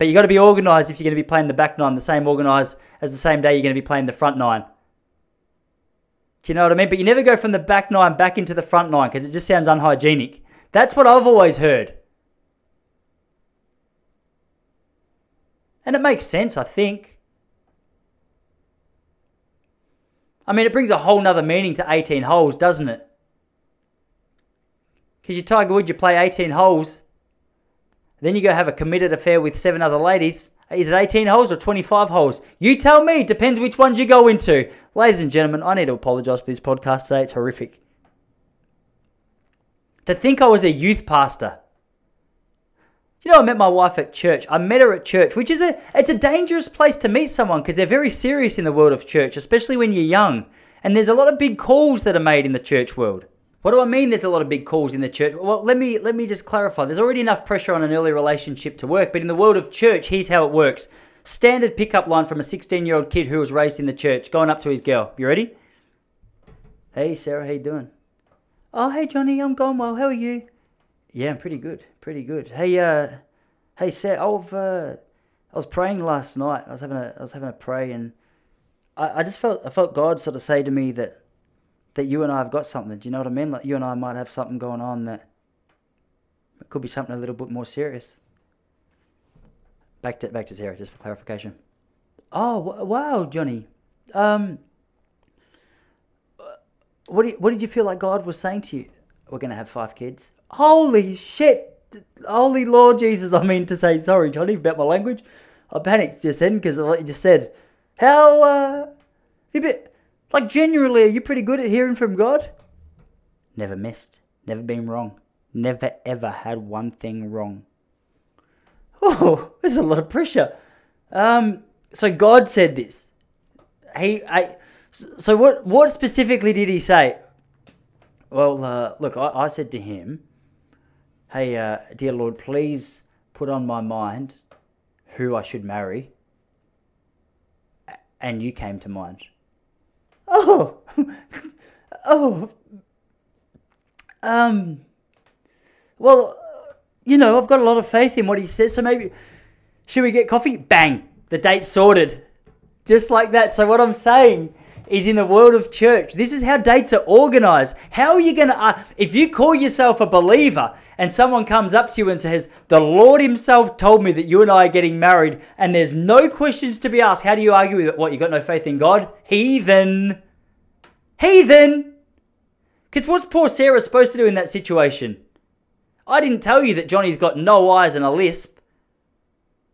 But you've got to be organised if you're going to be playing the back nine, the same organised as the same day you're going to be playing the front nine. Do you know what I mean? But you never go from the back nine back into the front nine because it just sounds unhygienic. That's what I've always heard. And it makes sense, I think. I mean, it brings a whole nother meaning to 18 holes, doesn't it? Because you Tiger Woods, you play 18 holes, then you go have a committed affair with seven other ladies. Is it 18 holes or 25 holes? You tell me. Depends which ones you go into. Ladies and gentlemen, I need to apologise for this podcast today. It's horrific. To think I was a youth pastor. You know, I met my wife at church. I met her at church, which is a it's a dangerous place to meet someone because they're very serious in the world of church, especially when you're young. And there's a lot of big calls that are made in the church world. What do I mean? There's a lot of big calls in the church. Well, let me let me just clarify. There's already enough pressure on an early relationship to work, but in the world of church, here's how it works. Standard pickup line from a 16-year-old kid who was raised in the church, going up to his girl. You ready? Hey, Sarah, how you doing? Oh, hey, Johnny, I'm going well. How are you? Yeah, I'm pretty good, pretty good. Hey, uh, hey, Sarah, I've uh, I was praying last night. I was having a I was having a pray, and I, I just felt I felt God sort of say to me that that you and I have got something. Do you know what I mean? Like you and I might have something going on that it could be something a little bit more serious. Back to back to Sarah, just for clarification. Oh wow, Johnny. Um, what did, what did you feel like God was saying to you? We're gonna have five kids. Holy shit! Holy Lord Jesus! I mean to say sorry, Johnny, about my language. I panicked just then because of what you just said. How uh, you bit like, genuinely, are you pretty good at hearing from God? Never missed. Never been wrong. Never ever had one thing wrong. Oh, there's a lot of pressure. Um, so God said this. He, I, so what? What specifically did he say? Well, uh, look, I, I said to him, "Hey, uh, dear Lord, please put on my mind who I should marry." And you came to mind. Oh, oh, um, well, you know, I've got a lot of faith in what he says, so maybe, should we get coffee? Bang, the date's sorted. Just like that. So, what I'm saying is in the world of church, this is how dates are organized. How are you going to, uh, if you call yourself a believer and someone comes up to you and says, The Lord Himself told me that you and I are getting married, and there's no questions to be asked, how do you argue with it? What, you got no faith in God? Heathen. Heathen! Because what's poor Sarah supposed to do in that situation? I didn't tell you that Johnny's got no eyes and a lisp.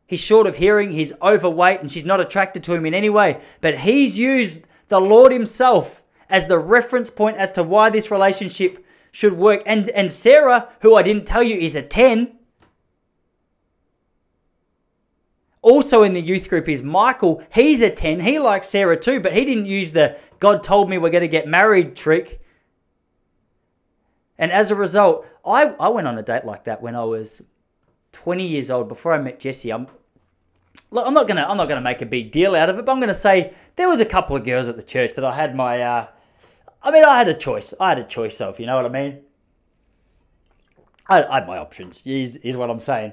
He's short of hearing, he's overweight, and she's not attracted to him in any way. But he's used the Lord Himself as the reference point as to why this relationship should work. And and Sarah, who I didn't tell you is a 10. Also in the youth group is Michael. He's a 10. He likes Sarah too, but he didn't use the God told me we're going to get married trick. And as a result, I, I went on a date like that when I was 20 years old before I met Jesse. I'm look, I'm not gonna I'm not gonna make a big deal out of it, but I'm gonna say there was a couple of girls at the church that I had my uh, I mean, I had a choice. I had a choice of, you know what I mean? I, I had my options, is, is what I'm saying.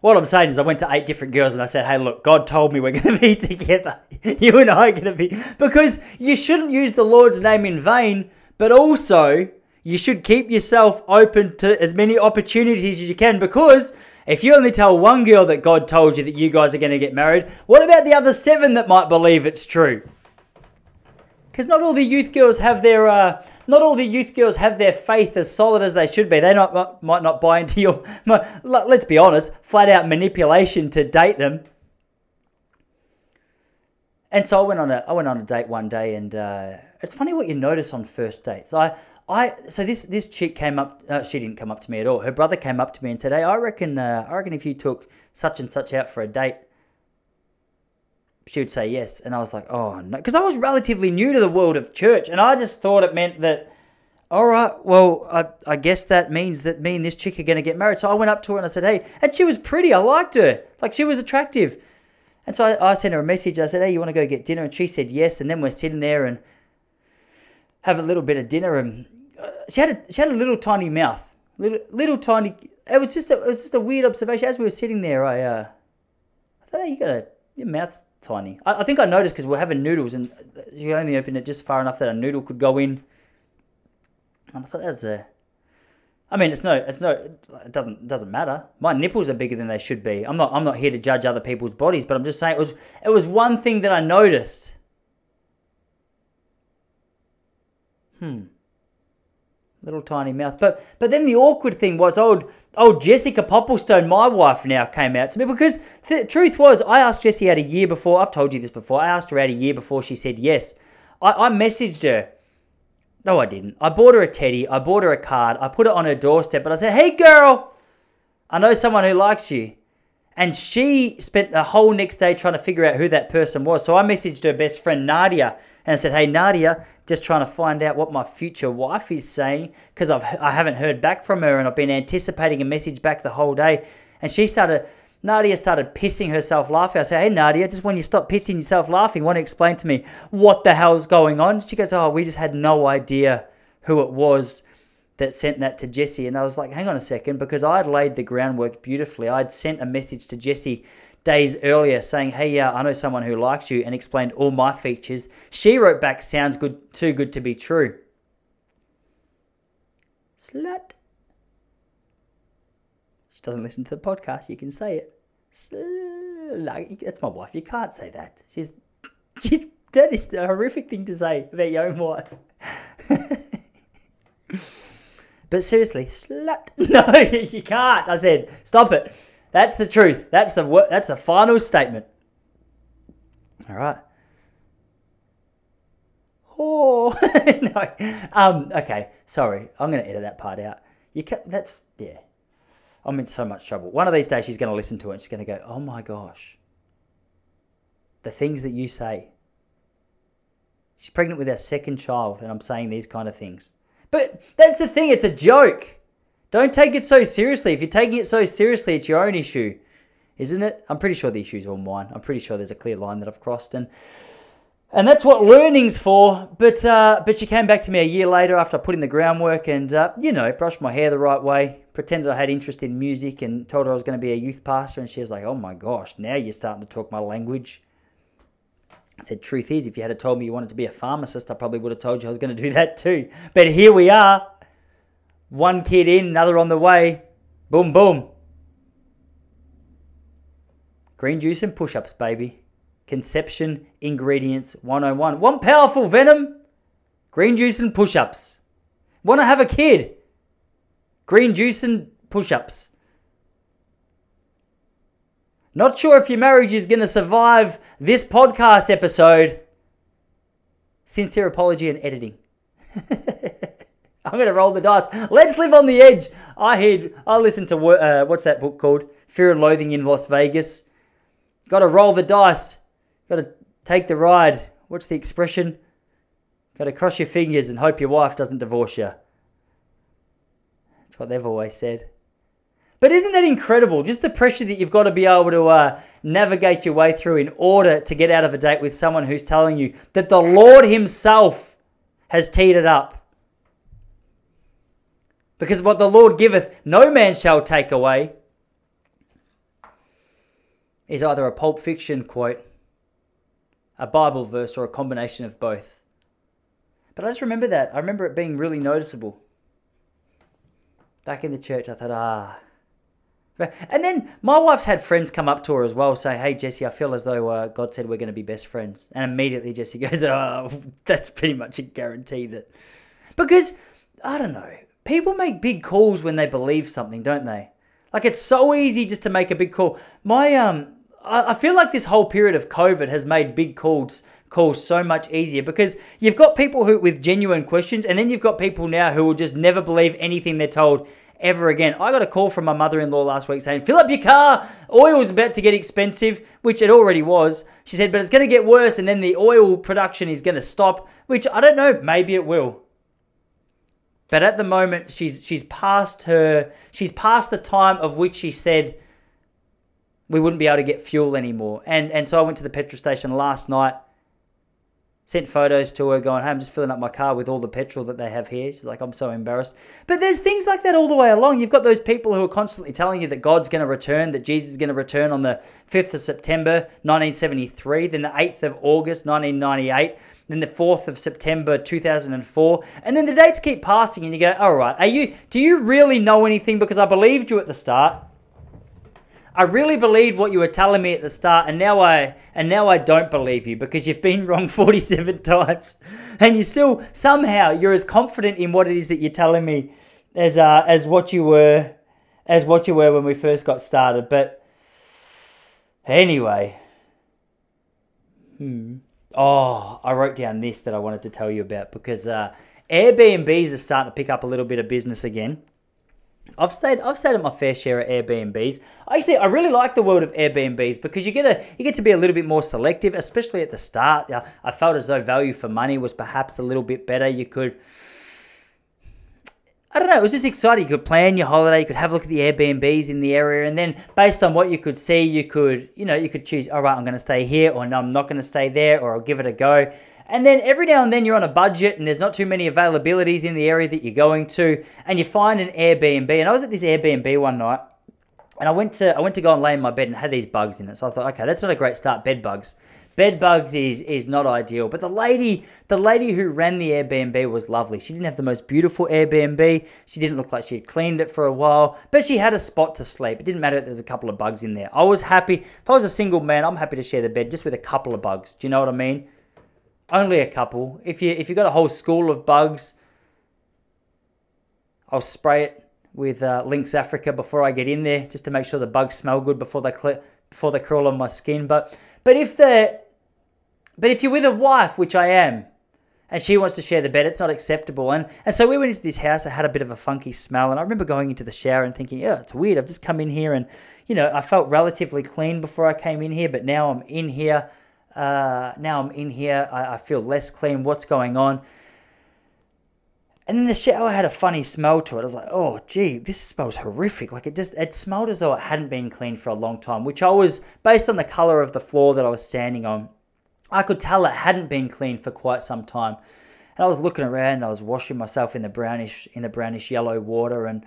What I'm saying is, I went to eight different girls and I said, hey, look, God told me we're going to be together. you and I are to be. Because you shouldn't use the Lord's name in vain, but also you should keep yourself open to as many opportunities as you can because if you only tell one girl that God told you that you guys are going to get married, what about the other seven that might believe it's true? because not all the youth girls have their uh, not all the youth girls have their faith as solid as they should be. They not might not buy into your let's be honest, flat out manipulation to date them. And so I went on a I went on a date one day, and uh, it's funny what you notice on first dates. I I so this this chick came up. Uh, she didn't come up to me at all. Her brother came up to me and said, "Hey, I reckon uh, I reckon if you took such and such out for a date." she would say yes. And I was like, oh no. Because I was relatively new to the world of church. And I just thought it meant that, all right, well, I, I guess that means that me and this chick are going to get married. So I went up to her and I said, hey, and she was pretty. I liked her. Like, she was attractive. And so I, I sent her a message. I said, hey, you want to go get dinner? And she said yes. And then we're sitting there and have a little bit of dinner. And she had a, she had a little tiny mouth, little little tiny. It was just a, it was just a weird observation. As we were sitting there, I uh, I thought, hey, you got a your mouth's tiny. I, I think I noticed because we're having noodles and you only opened it just far enough that a noodle could go in. And I thought that was a. I mean, it's no, it's no, it doesn't, it doesn't matter. My nipples are bigger than they should be. I'm not, I'm not here to judge other people's bodies, but I'm just saying it was, it was one thing that I noticed. Hmm. Little tiny mouth, but, but then the awkward thing was old, old Jessica Popplestone, my wife, now came out to me because the truth was, I asked Jessie out a year before. I've told you this before. I asked her out a year before she said yes. I, I messaged her no, I didn't. I bought her a teddy. I bought her a card. I put it on her doorstep, but I said, hey, girl, I know someone who likes you. And she spent the whole next day trying to figure out who that person was. So I messaged her best friend, Nadia, and I said, hey, Nadia, just trying to find out what my future wife is saying because I haven't heard back from her and I've been anticipating a message back the whole day. And she started Nadia started pissing herself laughing. I said, Hey, Nadia, just when you stop pissing yourself laughing, want to explain to me what the hell's going on? She goes, Oh, we just had no idea who it was that sent that to Jesse. And I was like, Hang on a second, because I had laid the groundwork beautifully. I'd sent a message to Jesse days earlier saying, Hey, yeah, I know someone who likes you and explained all my features. She wrote back, Sounds good, too good to be true. Slut She doesn't listen to the podcast, you can say it. Like, that's my wife. You can't say that. She's, she's that is a horrific thing to say about your own wife. but seriously, slut. No, you can't. I said, stop it. That's the truth. That's the that's the final statement. All right. Oh no. Um. Okay. Sorry. I'm going to edit that part out. You can. That's yeah. I'm in so much trouble. One of these days she's going to listen to it and she's going to go, oh my gosh. The things that you say. She's pregnant with our second child and I'm saying these kind of things. But that's the thing, it's a joke. Don't take it so seriously. If you're taking it so seriously, it's your own issue, isn't it? I'm pretty sure the issue's all mine. I'm pretty sure there's a clear line that I've crossed. And and that's what learning's for. But uh, but she came back to me a year later after I put in the groundwork and uh, you know brushed my hair the right way, pretended I had interest in music, and told her I was going to be a youth pastor. And she was like, "Oh my gosh, now you're starting to talk my language." I said, "Truth is, if you had told me you wanted to be a pharmacist, I probably would have told you I was going to do that too." But here we are, one kid in, another on the way. Boom, boom. Green juice and push-ups, baby. Conception Ingredients 101. One powerful venom? Green juice and push ups. Want to have a kid? Green juice and push ups. Not sure if your marriage is going to survive this podcast episode. Sincere apology and editing. I'm going to roll the dice. Let's live on the edge. I heard, I listened to, uh, what's that book called? Fear and Loathing in Las Vegas. Got to roll the dice. Got to take the ride. What's the expression? Got to cross your fingers and hope your wife doesn't divorce you. That's what they've always said. But isn't that incredible? Just the pressure that you've got to be able to uh, navigate your way through in order to get out of a date with someone who's telling you that the Lord Himself has teed it up. Because what the Lord giveth, no man shall take away, is either a Pulp Fiction quote a Bible verse or a combination of both. But I just remember that. I remember it being really noticeable. Back in the church, I thought, ah. And then my wife's had friends come up to her as well, say, hey, Jesse, I feel as though uh, God said we're going to be best friends. And immediately Jesse goes, oh, that's pretty much a guarantee that. Because, I don't know, people make big calls when they believe something, don't they? Like, it's so easy just to make a big call. My, um, I feel like this whole period of COVID has made big calls calls so much easier because you've got people who with genuine questions, and then you've got people now who will just never believe anything they're told ever again. I got a call from my mother-in-law last week saying, "Fill up your car. Oil is about to get expensive," which it already was. She said, "But it's going to get worse, and then the oil production is going to stop." Which I don't know. Maybe it will. But at the moment, she's she's past her she's past the time of which she said we wouldn't be able to get fuel anymore. And and so I went to the petrol station last night, sent photos to her, going, "Hey, I'm just filling up my car with all the petrol that they have here." She's like, "I'm so embarrassed." But there's things like that all the way along. You've got those people who are constantly telling you that God's going to return, that Jesus is going to return on the 5th of September 1973, then the 8th of August 1998 then the 4th of September 2004, and then the dates keep passing, and you go, all right, are you, do you really know anything? Because I believed you at the start. I really believed what you were telling me at the start, and now I and now I don't believe you because you've been wrong 47 times, and you still somehow you're as confident in what it is that you're telling me as uh, as what you were as what you were when we first got started. But anyway, hmm. Oh, I wrote down this that I wanted to tell you about because uh, Airbnbs are starting to pick up a little bit of business again. I've stayed I've stayed at my fair share of Airbnbs. Actually, I really like the world of Airbnbs because you get a you get to be a little bit more selective, especially at the start. I felt as though value for money was perhaps a little bit better. You could I don't know, it was just exciting. You could plan your holiday, you could have a look at the Airbnbs in the area, and then based on what you could see, you could, you know, you could choose, all right, I'm going to stay here, or no, I'm not going to stay there, or I'll give it a go. And then every now and then you're on a budget and there's not too many availabilities in the area that you're going to, and you find an Airbnb. And I was at this Airbnb one night, and I went to I went to go and lay in my bed and had these bugs in it. So I thought, okay, that's not a great start, bed bugs. Bed bugs is is not ideal. But the lady, the lady who ran the Airbnb was lovely. She didn't have the most beautiful Airbnb. She didn't look like she had cleaned it for a while, but she had a spot to sleep. It didn't matter if there was a couple of bugs in there. I was happy. If I was a single man, I'm happy to share the bed just with a couple of bugs. Do you know what I mean? Only a couple. If you if you've got a whole school of bugs, I'll spray it with uh, Lynx Africa before I get in there, just to make sure the bugs smell good before they cl- before they crawl on my skin. But but if the but if you're with a wife, which I am, and she wants to share the bed, it's not acceptable. And and so we went into this house. It had a bit of a funky smell, and I remember going into the shower and thinking, "Yeah, it's weird. I've just come in here, and you know, I felt relatively clean before I came in here, but now I'm in here. Uh, now I'm in here. I, I feel less clean. What's going on?" And then the shower had a funny smell to it. I was like, "Oh, gee, this smells horrific!" Like it just it smelled as though it hadn't been cleaned for a long time. Which I was based on the color of the floor that I was standing on. I could tell it hadn't been cleaned for quite some time. And I was looking around I was washing myself in the brownish in the brownish yellow water and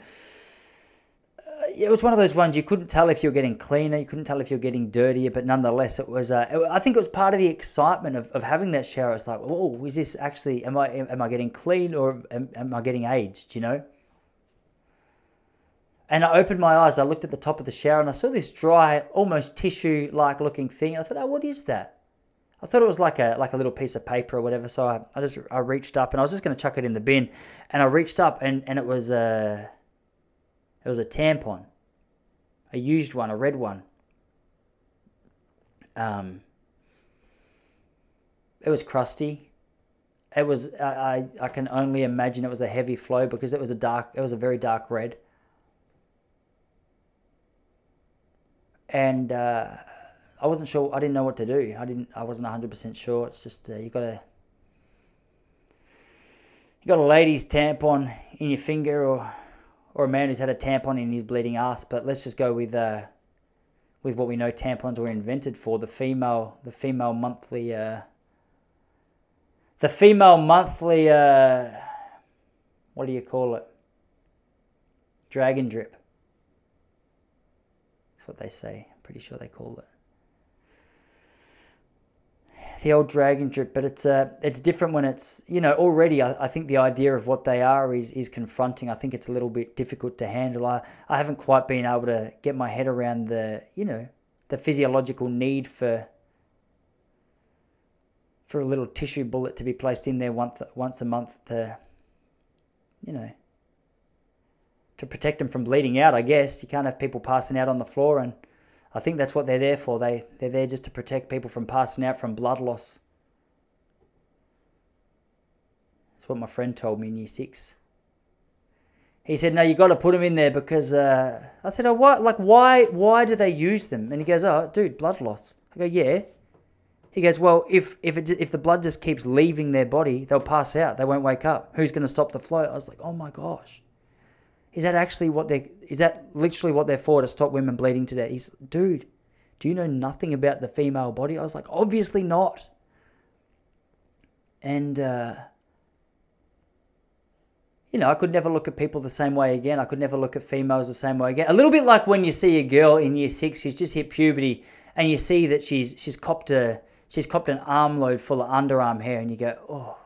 it was one of those ones you couldn't tell if you're getting cleaner, you couldn't tell if you're getting dirtier, but nonetheless, it was. Uh, I think it was part of the excitement of, of having that shower. It's like, oh, is this actually? Am I am I getting clean or am, am I getting aged? You know. And I opened my eyes. I looked at the top of the shower and I saw this dry, almost tissue-like looking thing. I thought, oh, what is that? I thought it was like a like a little piece of paper or whatever. So I, I just I reached up and I was just going to chuck it in the bin, and I reached up and, and it was a it was a tampon, a used one, a red one. Um, it was crusty. It was I, I can only imagine it was a heavy flow because it was a dark it was a very dark red. And uh, I wasn't sure. I didn't know what to do. I didn't. I wasn't hundred percent sure. It's just uh, you got to you got a lady's tampon in your finger, or or a man who's had a tampon in his bleeding ass. But let's just go with uh, with what we know tampons were invented for the female the female monthly uh, the female monthly uh, what do you call it? Dragon drip. That's what they say. I'm pretty sure they call it the old dragon drip, but it's uh, it's different when it's you know already. I, I think the idea of what they are is is confronting. I think it's a little bit difficult to handle. I I haven't quite been able to get my head around the you know the physiological need for for a little tissue bullet to be placed in there once once a month to you know to protect them from bleeding out. I guess you can't have people passing out on the floor and I think that's what they're there for. They they're there just to protect people from passing out from blood loss. That's what my friend told me in year six. He said, "No, you got to put them in there because." Uh, I said, "Oh, what? Like, why? Why do they use them?" And he goes, "Oh, dude, blood loss." I go, "Yeah." He goes, well, if if it, if the blood just keeps leaving their body, they'll pass out. They won't wake up. Who's going to stop the flow? I was like, oh my gosh, is that actually what they? Is that literally what they're for to stop women bleeding to death? He's, dude, do you know nothing about the female body? I was like, obviously not. And uh, you know, I could never look at people the same way again. I could never look at females the same way again. A little bit like when you see a girl in year six who's just hit puberty, and you see that she's she's copped a she's copped an armload full of underarm hair, and you go, oh,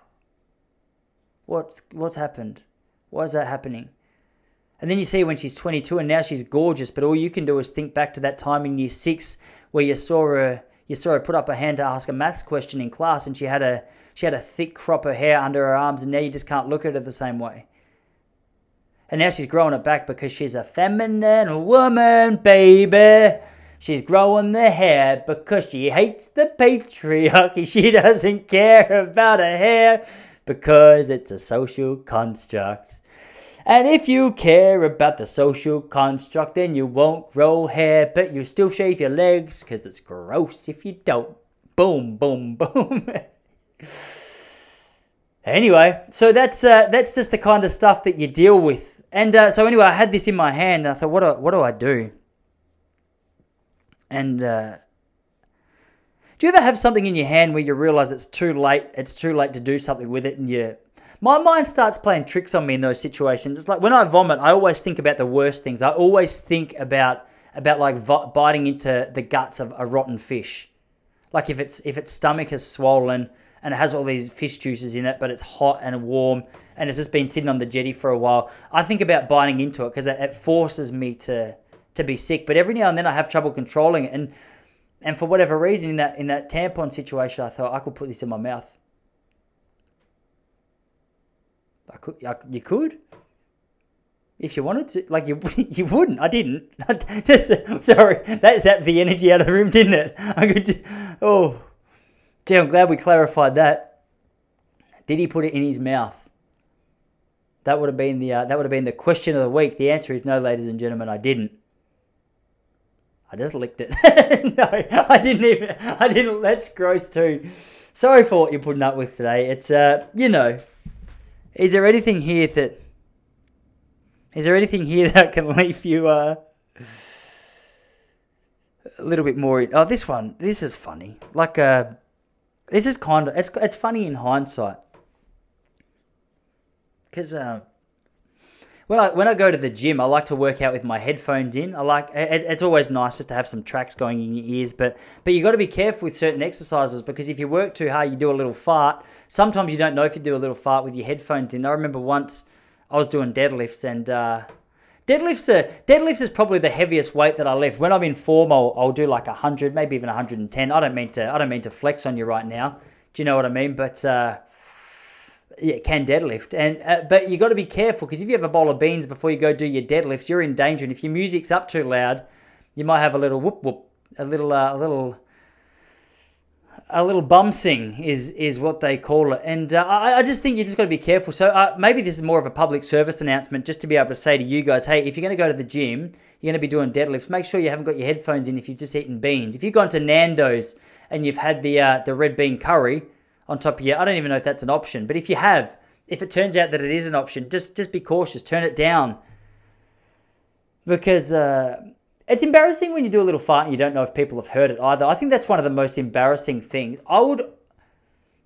what what's happened? Why is that happening? And then you see when she's 22 and now she's gorgeous, but all you can do is think back to that time in year six where you saw her you saw her put up her hand to ask a maths question in class and she had a she had a thick crop of hair under her arms and now you just can't look at her the same way. And now she's growing it back because she's a feminine woman, baby. She's growing the hair because she hates the patriarchy. She doesn't care about her hair because it's a social construct. And if you care about the social construct, then you won't grow hair, but you still shave your legs because it's gross if you don't. Boom, boom, boom. anyway, so that's uh, that's just the kind of stuff that you deal with. And uh, so anyway, I had this in my hand, and I thought, what do, what do I do? And uh, do you ever have something in your hand where you realize it's too late? It's too late to do something with it, and you my mind starts playing tricks on me in those situations. It's like when I vomit, I always think about the worst things. I always think about about like biting into the guts of a rotten fish. Like if it's if its stomach is swollen and it has all these fish juices in it, but it's hot and warm and it's just been sitting on the jetty for a while. I think about biting into it because it, it forces me to to be sick. But every now and then I have trouble controlling it, and and for whatever reason in that in that tampon situation, I thought I could put this in my mouth I could, I, you could, if you wanted to. Like you, you wouldn't. I didn't. just sorry. That zapped the energy out of the room, didn't it? I could. Oh, gee, I'm glad we clarified that. Did he put it in his mouth? That would have been the uh, that would have been the question of the week. The answer is no, ladies and gentlemen. I didn't. I just licked it. no, I didn't even. I didn't. That's gross too. Sorry for what you're putting up with today. It's uh, you know, is there anything here that is there anything here that can leave you uh, a little bit more? Oh, this one. This is funny. Like uh, this is kind of it's it's funny in hindsight because uh, when I when I go to the gym, I like to work out with my headphones in. I like it, it's always nice just to have some tracks going in your ears, but but you got to be careful with certain exercises because if you work too hard, you do a little fart. Sometimes you don't know if you do a little fart with your headphones in. I remember once I was doing deadlifts and. Uh, Deadlifts are deadlifts is probably the heaviest weight that I lift. When I'm in form, I'll, I'll do like hundred, maybe even 110. I don't mean to I don't mean to flex on you right now. Do you know what I mean? But uh, yeah, can deadlift. And uh, but you got to be careful because if you have a bowl of beans before you go do your deadlifts, you're in danger. And if your music's up too loud, you might have a little whoop whoop, a little uh, a little a little bumsing is is what they call it. And uh, I, I just think you just got to be careful. So uh, maybe this is more of a public service announcement, just to be able to say to you guys, hey, if you're going to go to the gym, you're going to be doing deadlifts. Make sure you haven't got your headphones in if you've just eaten beans. If you've gone to Nando's and you've had the uh, the red bean curry on top of you. I don't even know if that's an option, but if you have, if it turns out that it is an option, just just be cautious. Turn it down because uh, it's embarrassing when you do a little fart and you don't know if people have heard it either. I think that's one of the most embarrassing things. I would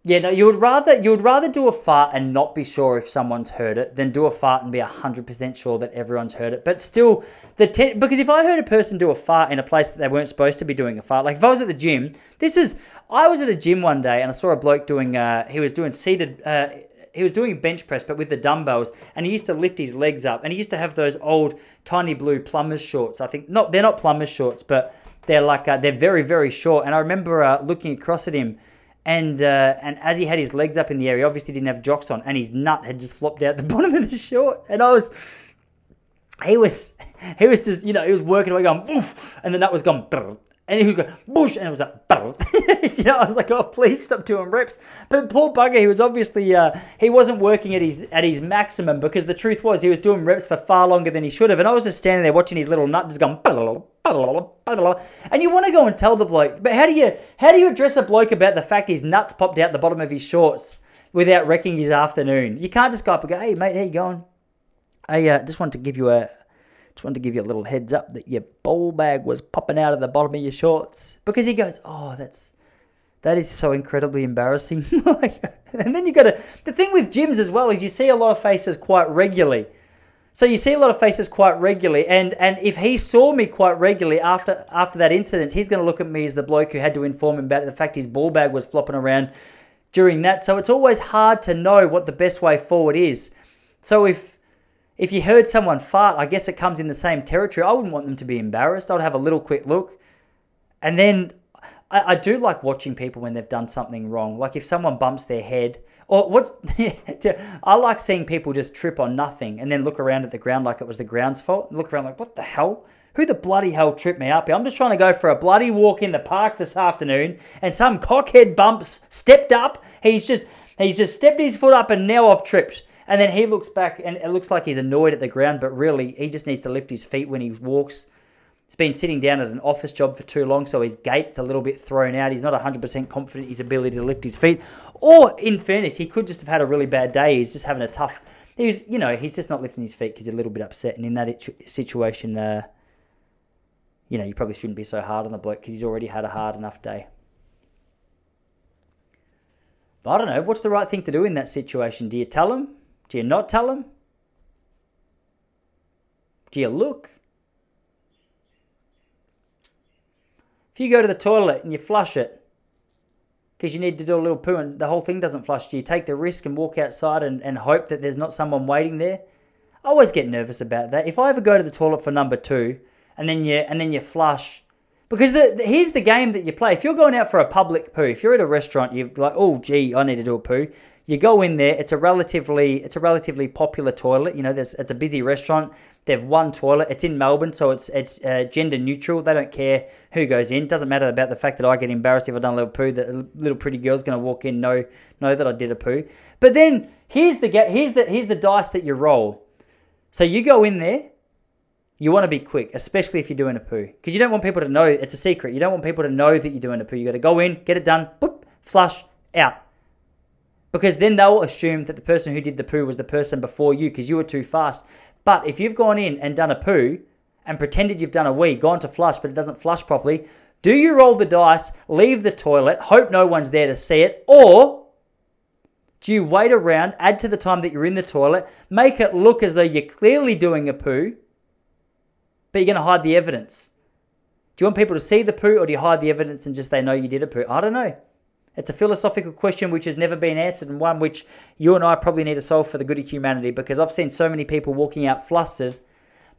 yeah, no, you would rather you would rather do a fart and not be sure if someone's heard it than do a fart and be hundred percent sure that everyone's heard it. But still, the te- because if I heard a person do a fart in a place that they weren't supposed to be doing a fart, like if I was at the gym, this is I was at a gym one day and I saw a bloke doing uh, he was doing seated uh, he was doing bench press but with the dumbbells and he used to lift his legs up and he used to have those old tiny blue plumbers shorts. I think not they're not plumbers shorts, but they're like uh, they're very very short. And I remember uh, looking across at him and uh, and as he had his legs up in the air, he obviously didn't have jocks on, and his nut had just flopped out the bottom of the short. And I was, he was, he was just, you know, he was working away, going, and the nut was gone, and he would go, bush, and it was like, you know, I was like, oh, please stop doing reps. But poor bugger, he was obviously, uh, he wasn't working at his at his maximum because the truth was he was doing reps for far longer than he should have. And I was just standing there watching his little nut just going, and you want to go and tell the bloke, but how do you how do you address a bloke about the fact his nuts popped out the bottom of his shorts without wrecking his afternoon? You can't just go up and go, "Hey mate, how you going?" I uh, just want to give you a just wanted to give you a little heads up that your bowl bag was popping out of the bottom of your shorts because he goes, "Oh, that's that is so incredibly embarrassing." and then you got to the thing with gyms as well is you see a lot of faces quite regularly. So you see a lot of faces quite regularly, and and if he saw me quite regularly after after that incident, he's going to look at me as the bloke who had to inform him about the fact his ball bag was flopping around during that. So it's always hard to know what the best way forward is. So if if you heard someone fart, I guess it comes in the same territory. I wouldn't want them to be embarrassed. I'd have a little quick look. And then I, I do like watching people when they've done something wrong. Like if someone bumps their head, or what I like seeing people just trip on nothing and then look around at the ground like it was the ground's fault. And Look around like, what the hell? Who the bloody hell tripped me up? I'm just trying to go for a bloody walk in the park this afternoon, and some cockhead bumps stepped up. He's just he's just stepped his foot up, and now I've tripped. And then he looks back and it looks like he's annoyed at the ground, but really he just needs to lift his feet when he walks. He's been sitting down at an office job for too long, so his gait's a little bit thrown out. He's not 100% confident in his ability to lift his feet. Or, in fairness, he could just have had a really bad day. He's just having a tough. He's, you know, he's just not lifting his feet because he's a little bit upset. And in that situation, uh, you know, you probably shouldn't be so hard on the bloke because he's already had a hard enough day. But I don't know. What's the right thing to do in that situation? Do you tell him? Do you not tell him? Do you look? If you go to the toilet and you flush it because you need to do a little poo and the whole thing doesn't flush, do you take the risk and walk outside and, and hope that there's not someone waiting there? I always get nervous about that. If I ever go to the toilet for number two and then you and then you flush because the, the, here's the game that you play. If you're going out for a public poo, if you're at a restaurant, you're like, oh, gee, I need to do a poo. You go in there. It's a relatively it's a relatively popular toilet. You know, there's it's a busy restaurant. They've one toilet. It's in Melbourne, so it's it's uh, gender neutral. They don't care who goes in. Doesn't matter about the fact that I get embarrassed if I've done a little poo. That little pretty girl's going to walk in, know know that I did a poo. But then here's the here's the here's the dice that you roll. So you go in there. You want to be quick, especially if you're doing a poo, because you don't want people to know it's a secret. You don't want people to know that you're doing a poo. You got to go in, get it done, boop, flush, out because then they'll assume that the person who did the poo was the person before you because you were too fast. But if you've gone in and done a poo and pretended you've done a wee, gone to flush, but it doesn't flush properly, do you roll the dice, leave the toilet, hope no one's there to see it, or do you wait around, add to the time that you're in the toilet, make it look as though you're clearly doing a poo, but you're going to hide the evidence? Do you want people to see the poo, or do you hide the evidence and just they know you did a poo? I don't know. It's a philosophical question which has never been answered, and one which you and I probably need to solve for the good of humanity because I've seen so many people walking out flustered.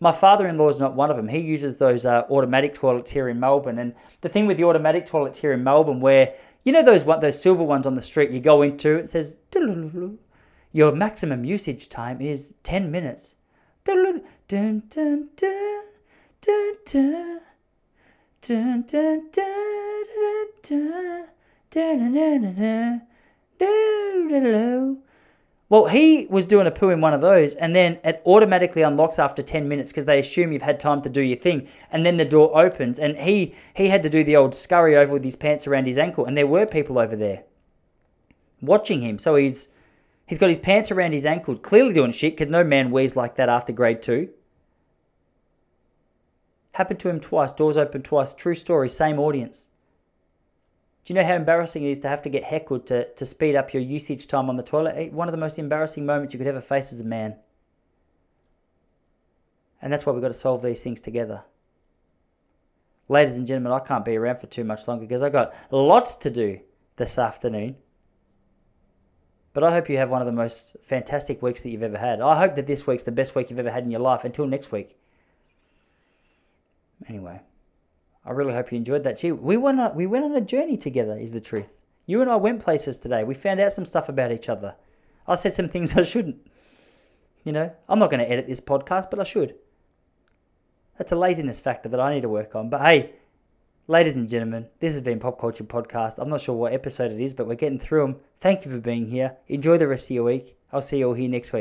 My father in law is not one of them. He uses those uh, automatic toilets here in Melbourne. And the thing with the automatic toilets here in Melbourne, where you know those those silver ones on the street you go into, it says, your maximum usage time is 10 minutes. Dun, dun, dun, dun, dun. Well, he was doing a poo in one of those, and then it automatically unlocks after 10 minutes because they assume you've had time to do your thing. And then the door opens, and he, he had to do the old scurry over with his pants around his ankle, and there were people over there watching him. So he's he's got his pants around his ankle, clearly doing shit because no man wears like that after grade two. Happened to him twice, doors open twice, true story, same audience. Do you know how embarrassing it is to have to get heckled to, to speed up your usage time on the toilet? Eh, one of the most embarrassing moments you could ever face as a man. And that's why we've got to solve these things together. Ladies and gentlemen, I can't be around for too much longer because I've got lots to do this afternoon. But I hope you have one of the most fantastic weeks that you've ever had. I hope that this week's the best week you've ever had in your life. Until next week. Anyway. I really hope you enjoyed that. Gee, we went on, we went on a journey together. Is the truth. You and I went places today. We found out some stuff about each other. I said some things I shouldn't. You know, I'm not going to edit this podcast, but I should. That's a laziness factor that I need to work on. But hey, ladies and gentlemen, this has been Pop Culture Podcast. I'm not sure what episode it is, but we're getting through them. Thank you for being here. Enjoy the rest of your week. I'll see you all here next week.